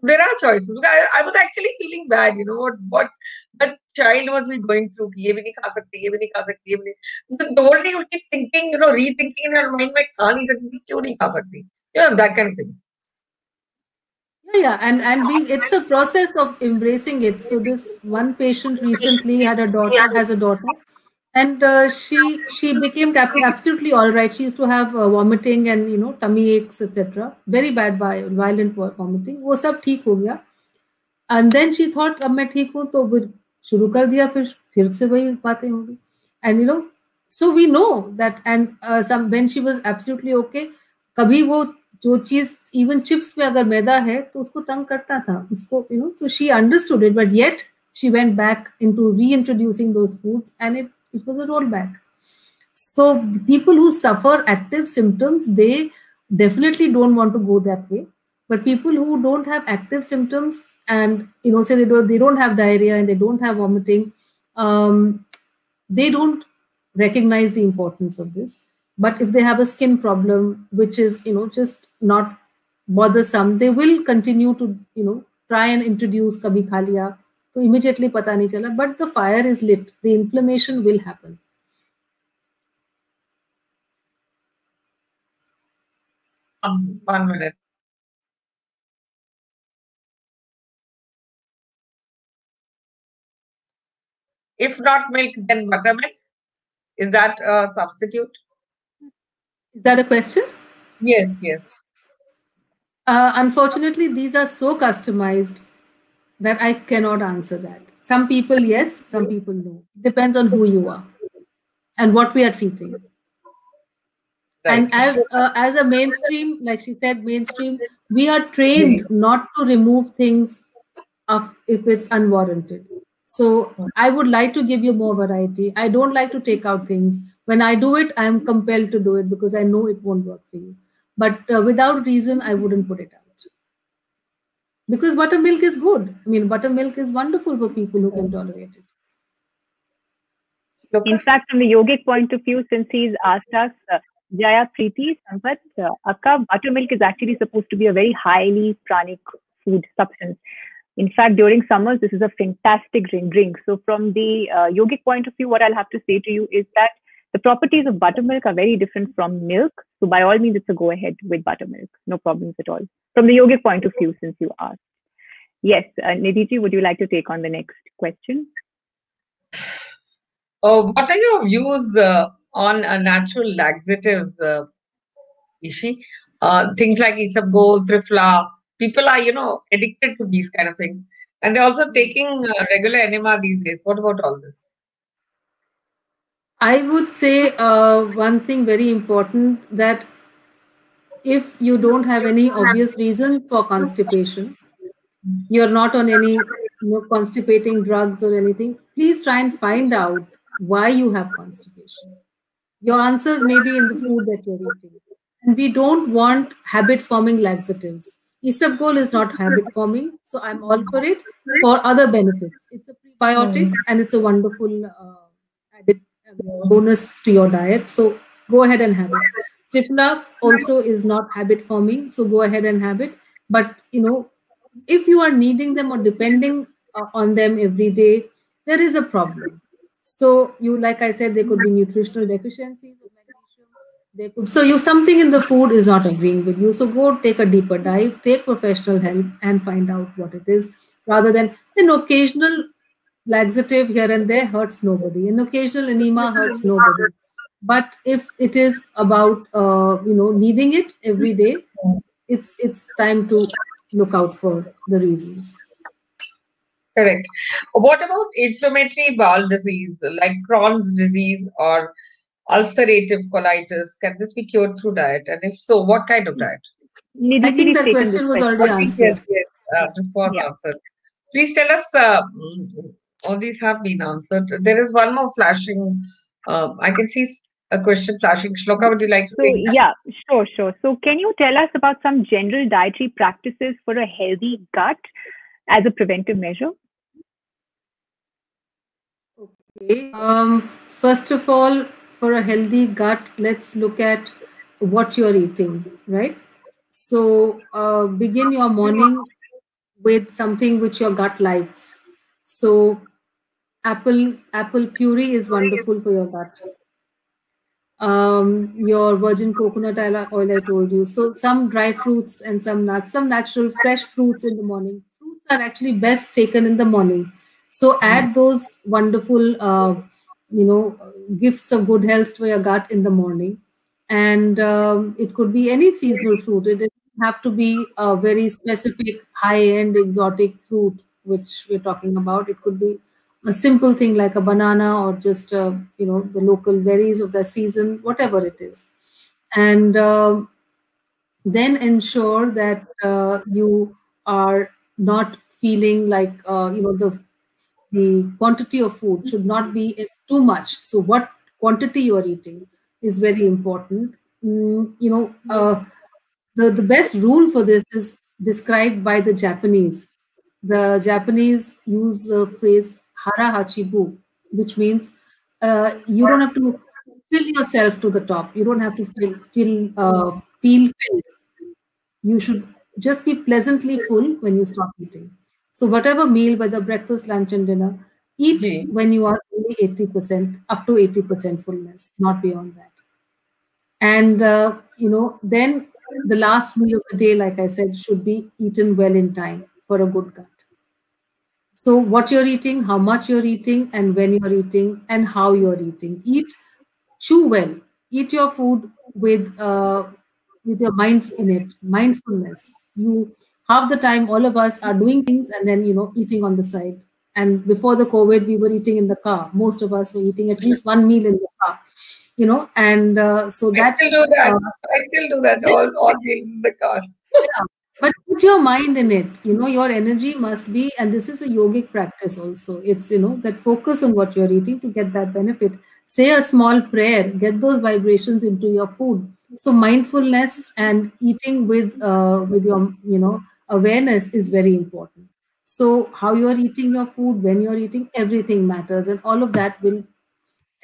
there are choices I, I was actually feeling bad you know what what that child must be going through ye bhi nahi kha sakti ye bhi nahi kha sakti ye bhi nahi the whole day you keep thinking you know rethinking in your mind मैं खा नहीं सकती क्यों नहीं खा सकती you know that kind of thing yeah, yeah, and and we it's a process of embracing it. So this one patient recently had a daughter, has a daughter, And uh, she she became absolutely all right she used to have uh, vomiting and you know tummy aches etc very bad violent vomiting वो सब ठीक हो गया and then she thought अब मैं ठीक हूँ तो फिर शुरू कर दिया फिर से वही बातें होंगी and you know so we know that and uh, some when she was absolutely okay कभी वो जो चीज़ इवन चिप्स में अगर मैदा है तो उसको तंग करता था उसको you know so she understood it but yet she went back into reintroducing those foods and it it was a rollback. So people who suffer active symptoms they definitely don't want to go that way. But people who don't have active symptoms and you know say they don't they don't have diarrhea and they don't have vomiting um, they don't recognize the importance of this. But if they have a skin problem which is you know just not bothersome they will continue to you know try and introduce kabhi kha तो immediately पता नहीं चला but the fire is lit the inflammation will happen um, one minute if not milk then buttermilk is that a substitute is that a question yes yes uh, unfortunately these are so customized that I cannot answer that. Some people, yes, some people, no. It depends on who you are and what we are treating. Right. And as uh, as a mainstream, like she said, mainstream, we are trained not to remove things of, if it's unwarranted. So I would like to give you more variety. I don't like to take out things. When I do it, I am compelled to do it because I know it won't work for you. But uh, without reason, I wouldn't put it out because buttermilk is good. I mean, buttermilk is wonderful for people who can tolerate it. In fact, from the yogic point of view, since he's asked us, uh, Jaya Preeti Sampath, uh, Akka, buttermilk is actually supposed to be a very highly pranic food substance. In fact, during summers, this is a fantastic drink. drink. So, from the uh, yogic point of view, what I'll have to say to you is that the properties of buttermilk are very different from milk. So by all means, it's a go ahead with buttermilk. No problems at all. From the yogic point of view, since you asked. Yes, uh, Nidhiji, would you like to take on the next question? Uh, what are your views uh, on uh, natural laxatives, uh, Ishi. Uh, things like isabgol, triphala. People are, you know, addicted to these kind of things. And they're also taking uh, regular enema these days. What about all this? I would say uh, one thing very important that if you don't have any obvious reason for constipation, you're not on any you know, constipating drugs or anything, please try and find out why you have constipation. Your answers may be in the food that you're eating. And we don't want habit forming laxatives. Isabgol is not habit forming, so I'm all for it for other benefits. It's a prebiotic and it's a wonderful uh, bonus to your diet. So go ahead and have it. Triphala also is not habit forming, so go ahead and have it. But you know, if you are needing them or depending uh, on them every day, there is a problem. So you, like I said, there could be nutritional deficiencies could so you something in the food is not agreeing with you. So go take a deeper dive, take professional help, and find out what it is, rather than an occasional laxative here and there hurts nobody. An occasional enema hurts nobody. But if it is about uh, you know needing it every day, it's it's time to look out for the reasons. Correct. What about inflammatory bowel disease like Crohn's disease or ulcerative colitis? Can this be cured through diet? And if so, what kind of diet? I think that question was already answered. Yes, yes. Uh, this was yeah. answered. Please tell us, uh, all these have been answered. There is one more flashing. Uh, I can see a question flashing. Shloka, would you like to? So, yeah, sure, sure. So, can you tell us about some general dietary practices for a healthy gut as a preventive measure? Okay. Um, first of all, for a healthy gut, let's look at what you're eating, right? So uh, begin your morning with something which your gut likes. So apple apple puree is wonderful for your gut. Um, your virgin coconut oil, I told you. So some dry fruits and some nuts, some natural fresh fruits in the morning. Fruits are actually best taken in the morning so add those wonderful, uh, you know, gifts of good health to your gut in the morning. And um, it could be any seasonal fruit. It doesn't have to be a very specific high-end exotic fruit, which we're talking about. It could be a simple thing like a banana or just, uh, you know, the local berries of the season, whatever it is. And uh, then ensure that uh, you are not feeling like, uh, you know, the the quantity of food should not be too much. So what quantity you are eating is very important. Mm, you know, uh, the, the best rule for this is described by the Japanese. The Japanese use the phrase hara hachibu, which means uh, you don't have to fill yourself to the top. You don't have to feel feel uh, feel filled. You should just be pleasantly full when you stop eating. So whatever meal, whether breakfast, lunch, and dinner, eat mm. when you are only 80%, up to 80% fullness, not beyond that. And, uh, you know, then the last meal of the day, like I said, should be eaten well in time for a good gut. So what you're eating, how much you're eating, and when you're eating, and how you're eating. Eat, chew well. Eat your food with uh, with your mind in it, mindfulness. You half the time all of us are doing things and then you know eating on the side and before the covid we were eating in the car most of us were eating at least one meal in the car you know and uh, so that I still do that uh, i still do that all all day in the car yeah but put your mind in it you know your energy must be and this is a yogic practice also it's you know that focus on what you're eating to get that benefit say a small prayer get those vibrations into your food so mindfulness and eating with uh, with your you know awareness is very important. So how you are eating your food, when you're eating, everything matters. And all of that will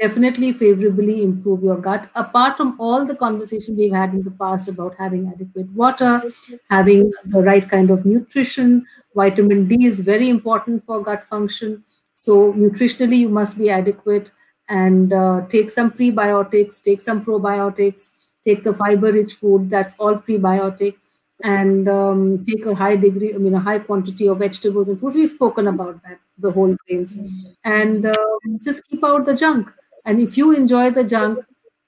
definitely favorably improve your gut. Apart from all the conversations we've had in the past about having adequate water, having the right kind of nutrition, vitamin D is very important for gut function. So nutritionally, you must be adequate and uh, take some prebiotics, take some probiotics, take the fiber-rich food, that's all prebiotic and um, take a high degree, I mean, a high quantity of vegetables and fruits. We've spoken about that, the whole grains, and uh, just keep out the junk. And if you enjoy the junk,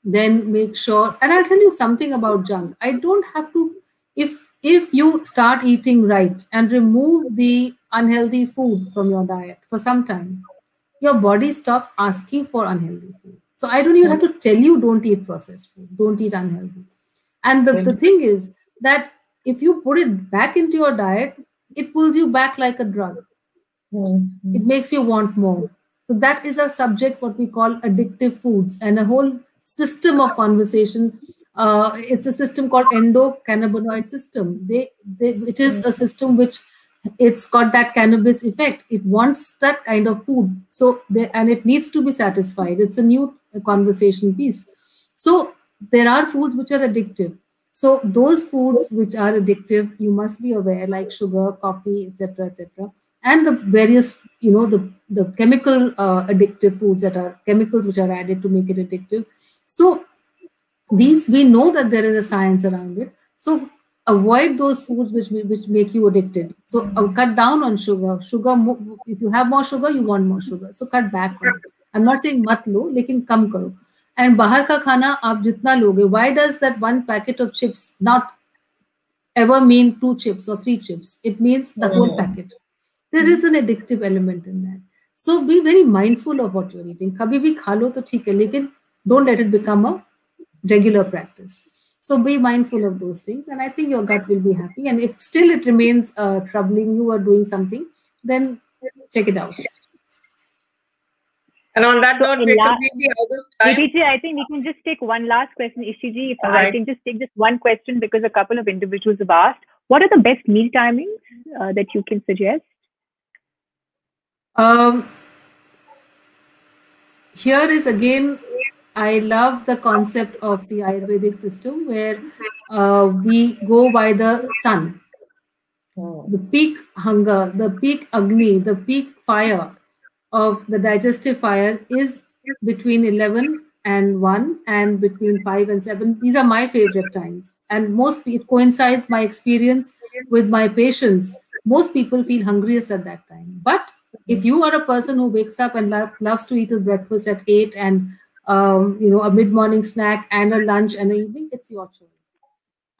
then make sure and i'll tell you something about junk. I don't have to if if you start eating right and remove the unhealthy food from your diet for some time your body stops asking for unhealthy food. So i don't even have to tell you don't eat processed food don't eat unhealthy. And the, the thing is that if you put it back into your diet it pulls you back like a drug. Mm-hmm. it makes you want more so that is a subject what we call addictive foods and a whole system of conversation. Uh, it's a system called endocannabinoid system. They, they it is a system which it's got that cannabis effect. It wants that kind of food. So they, and it needs to be satisfied. It's a new conversation piece. So there are foods which are addictive. So those foods which are addictive you must be aware like sugar coffee etc etc and the various you know the the chemical uh, addictive foods that are chemicals which are added to make it addictive. So these we know that there is a science around it. So avoid those foods which which make you addicted. So uh, cut down on sugar. Sugar if you have more sugar you want more sugar. So cut back on it. I'm not saying mat lo lekin kam karo. And bahar ka khana aap jitna loge why does that one packet of chips not ever mean two chips or three chips? It means the whole packet there is an addictive element in that so be very mindful of what you're eating kabhi bhi kha lo to theek hai lekin don't let it become a regular practice so be mindful of those things and i think your gut will be happy and if still it remains uh, troubling you or doing something then check it out and on that note, in we're completely out of time. VPG, I think we can just take one last question, Ishiji. If All I right. can just take just one question because a couple of individuals have asked. What are the best meal timings uh, that you can suggest? Um, here is again, I love the concept of the Ayurvedic system where uh, we go by the sun. The peak hunger, the peak agni, the peak fire of the digestive fire is between 11 and 1 and between 5 and 7. These are my favorite times. And most it coincides my experience with my patients. Most people feel hungriest at that time. But if you are a person who wakes up and lo- loves to eat his breakfast at 8 and um, you know a mid-morning snack and a lunch and an evening, it's your choice.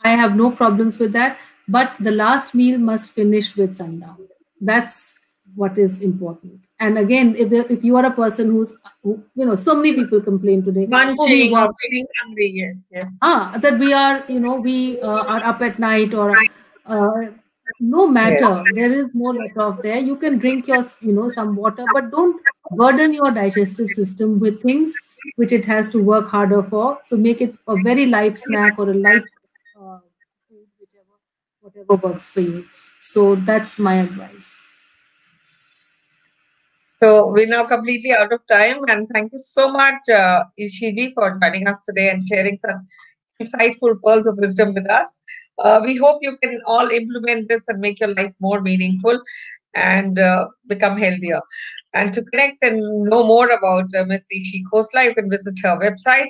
I have no problems with that. But the last meal must finish with sundown. That's what is important. And again, if the, if you are a person who's who, you know, so many people complain today. "Oh, we Munching feeling hungry, yes, yes. ah, that we are, you know, we uh, are up at night or uh, no matter. There is no let off there. You can drink your, you know, some water, but don't burden your digestive system with things which it has to work harder for. So make it a very light snack or a light uh, food, whichever, whatever works for you. So that's my advice. So we're now completely out of time. And thank you so much, uh, Ishiji, for joining us today and sharing such insightful pearls of wisdom with us. Uh, we hope you can all implement this and make your life more meaningful and uh, become healthier. And to connect and know more about uh, Miss Ishi Khosla, you can visit her website,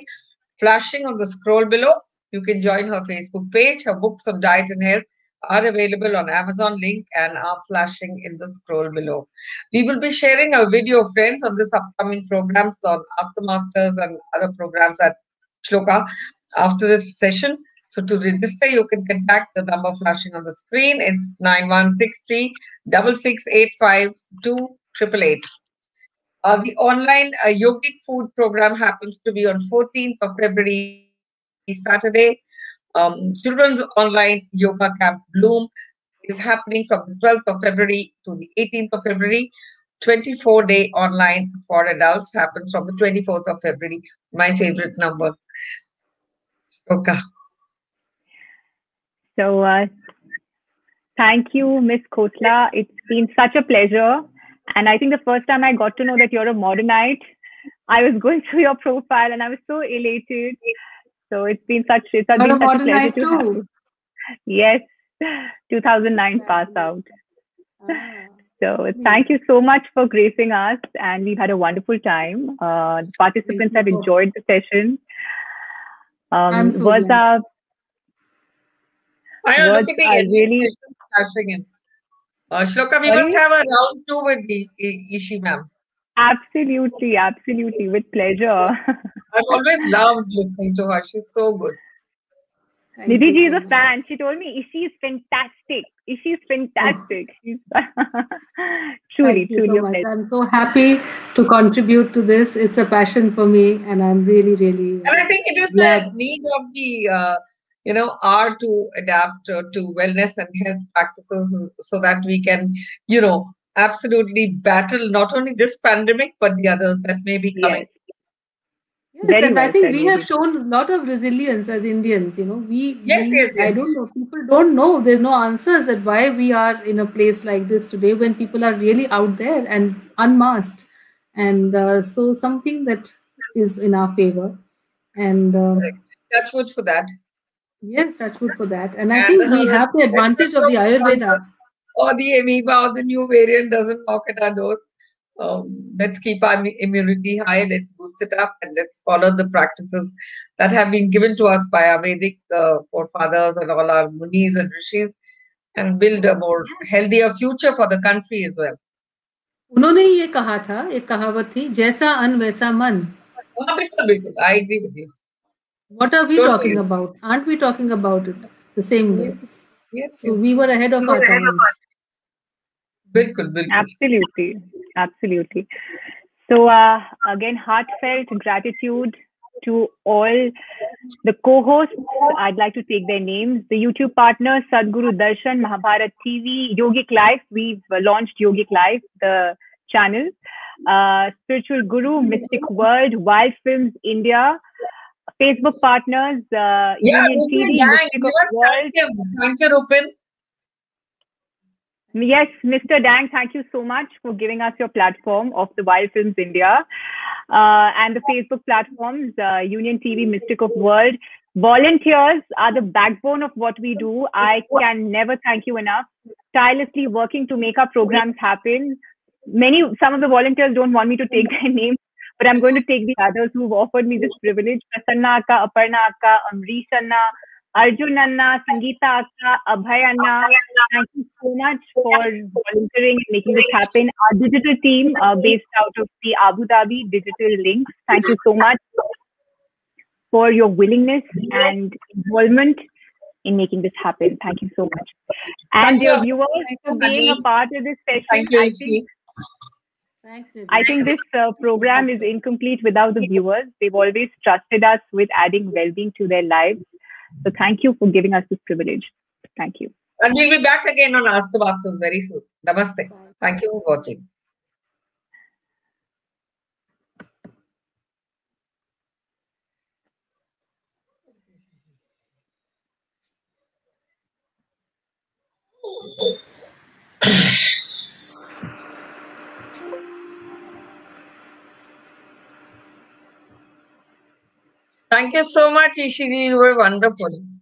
flashing on the scroll below. You can join her Facebook page. Her books on diet and health are available on Amazon link and are flashing in the scroll below. We will be sharing a video, friends, on this upcoming programs on Ask the Masters and other programs at Shloka after this session. So to register, you can contact the number flashing on the screen. It's 9163 6685 2888. Uh, the online uh, yogic food program happens to be on 14th of February, Saturday. Um, children's online yoga camp Bloom is happening from the 12th of February to the 18th of February. 24 day online for adults happens from the 24th of February. My favorite number. Okay. So, uh, thank you, Miss Khosla. It's been such a pleasure. And I think the first time I got to know that you're a modernite, I was going through your profile and I was so elated. So it's been such it's been a such a pleasure to have too. you. Yes, 2009 pass out. Ah. So thank you so much for gracing us, and we've had a wonderful time. Uh, participants have enjoyed the session. Um, so words glad. are I know, Words look at the are really- session flashing in. Uh, Shloka, we Sorry? must have a round two with the I- Ishi ma'am. Absolutely, absolutely, with pleasure. I've always loved listening to her. She's so good. Thank Nidhi ji so is a fan. She told me Ishi is fantastic. Ishi is fantastic. Oh. She's truly, truly so a I'm so happy to contribute to this. It's a passion for me, and I'm really, really. And I think it is glad. the need of the, uh, you know, are to adapt uh, to wellness and health practices so that we can, you know, absolutely battle not only this pandemic but the others that may be coming. Yes. Yes, Very and well I think we have shown a lot of resilience as Indians. You know, we yes, we, yes, yes. I don't know. People don't know. There's no answers at why we are in a place like this today when people are really out there and unmasked, and uh, so something that is in our favor. And uh, touch wood for that. Yes, touch wood for that. And I and, think we have the advantage of the Ayurveda. Or the amoeba or the new variant doesn't knock at our doors um, let's keep our immunity high, let's boost it up, and let's follow the practices that have been given to us by our Vedic uh, forefathers and all our munis and rishis, and build a more healthier future for the country as well. उन्होंने ये कहा था एक कहावत थी जैसा अन्न वैसा मन बिल्कुल बिल्कुल I agree with you what are we totally. talking about aren't we talking about it the same way yes, yes so yes. we were ahead of we our times bilkul, bilkul. absolutely absolutely. So uh, again, heartfelt gratitude to all the co-hosts. I'd like to take their names. The YouTube partners, Sadhguru Darshan, Mahabharat TV, Yogic Life. We've launched Yogic Life, the channel. Uh, Spiritual Guru, Mystic World, Wild Films India. Facebook partners, uh, yeah, Union TV, Mystic World. Thank you, Rupin. Yes, Mr. Dang, thank you so much for giving us your platform of the Wild Films India uh, and the Facebook platforms, uh, Union TV, Mystic of World. Volunteers are the backbone of what we do. I can never thank you enough. Tirelessly working to make our programs happen. Many, some of the volunteers don't want me to take their names, but I'm going to take the others who've offered me this privilege. Prasanna Akka, Aparna Akka, Amrish Anna, Arjun Anna, Sangeeta Akka, Abhay Anna, thank you so much for volunteering and making this happen. Our digital team uh, based out of the Abu Dhabi Digital Links, thank you so much for your willingness and involvement in making this happen. Thank you so much. And your viewers for being a part of this session. Thank you, I think, Thanks, I think this uh, program is incomplete without the viewers. They've always trusted us with adding well-being to their lives. So thank you for giving us this privilege. Thank you. And we'll be back again on Ask the Vastus very soon. Namaste. Thank you for watching. Thank you so much, Ishiji. You were wonderful.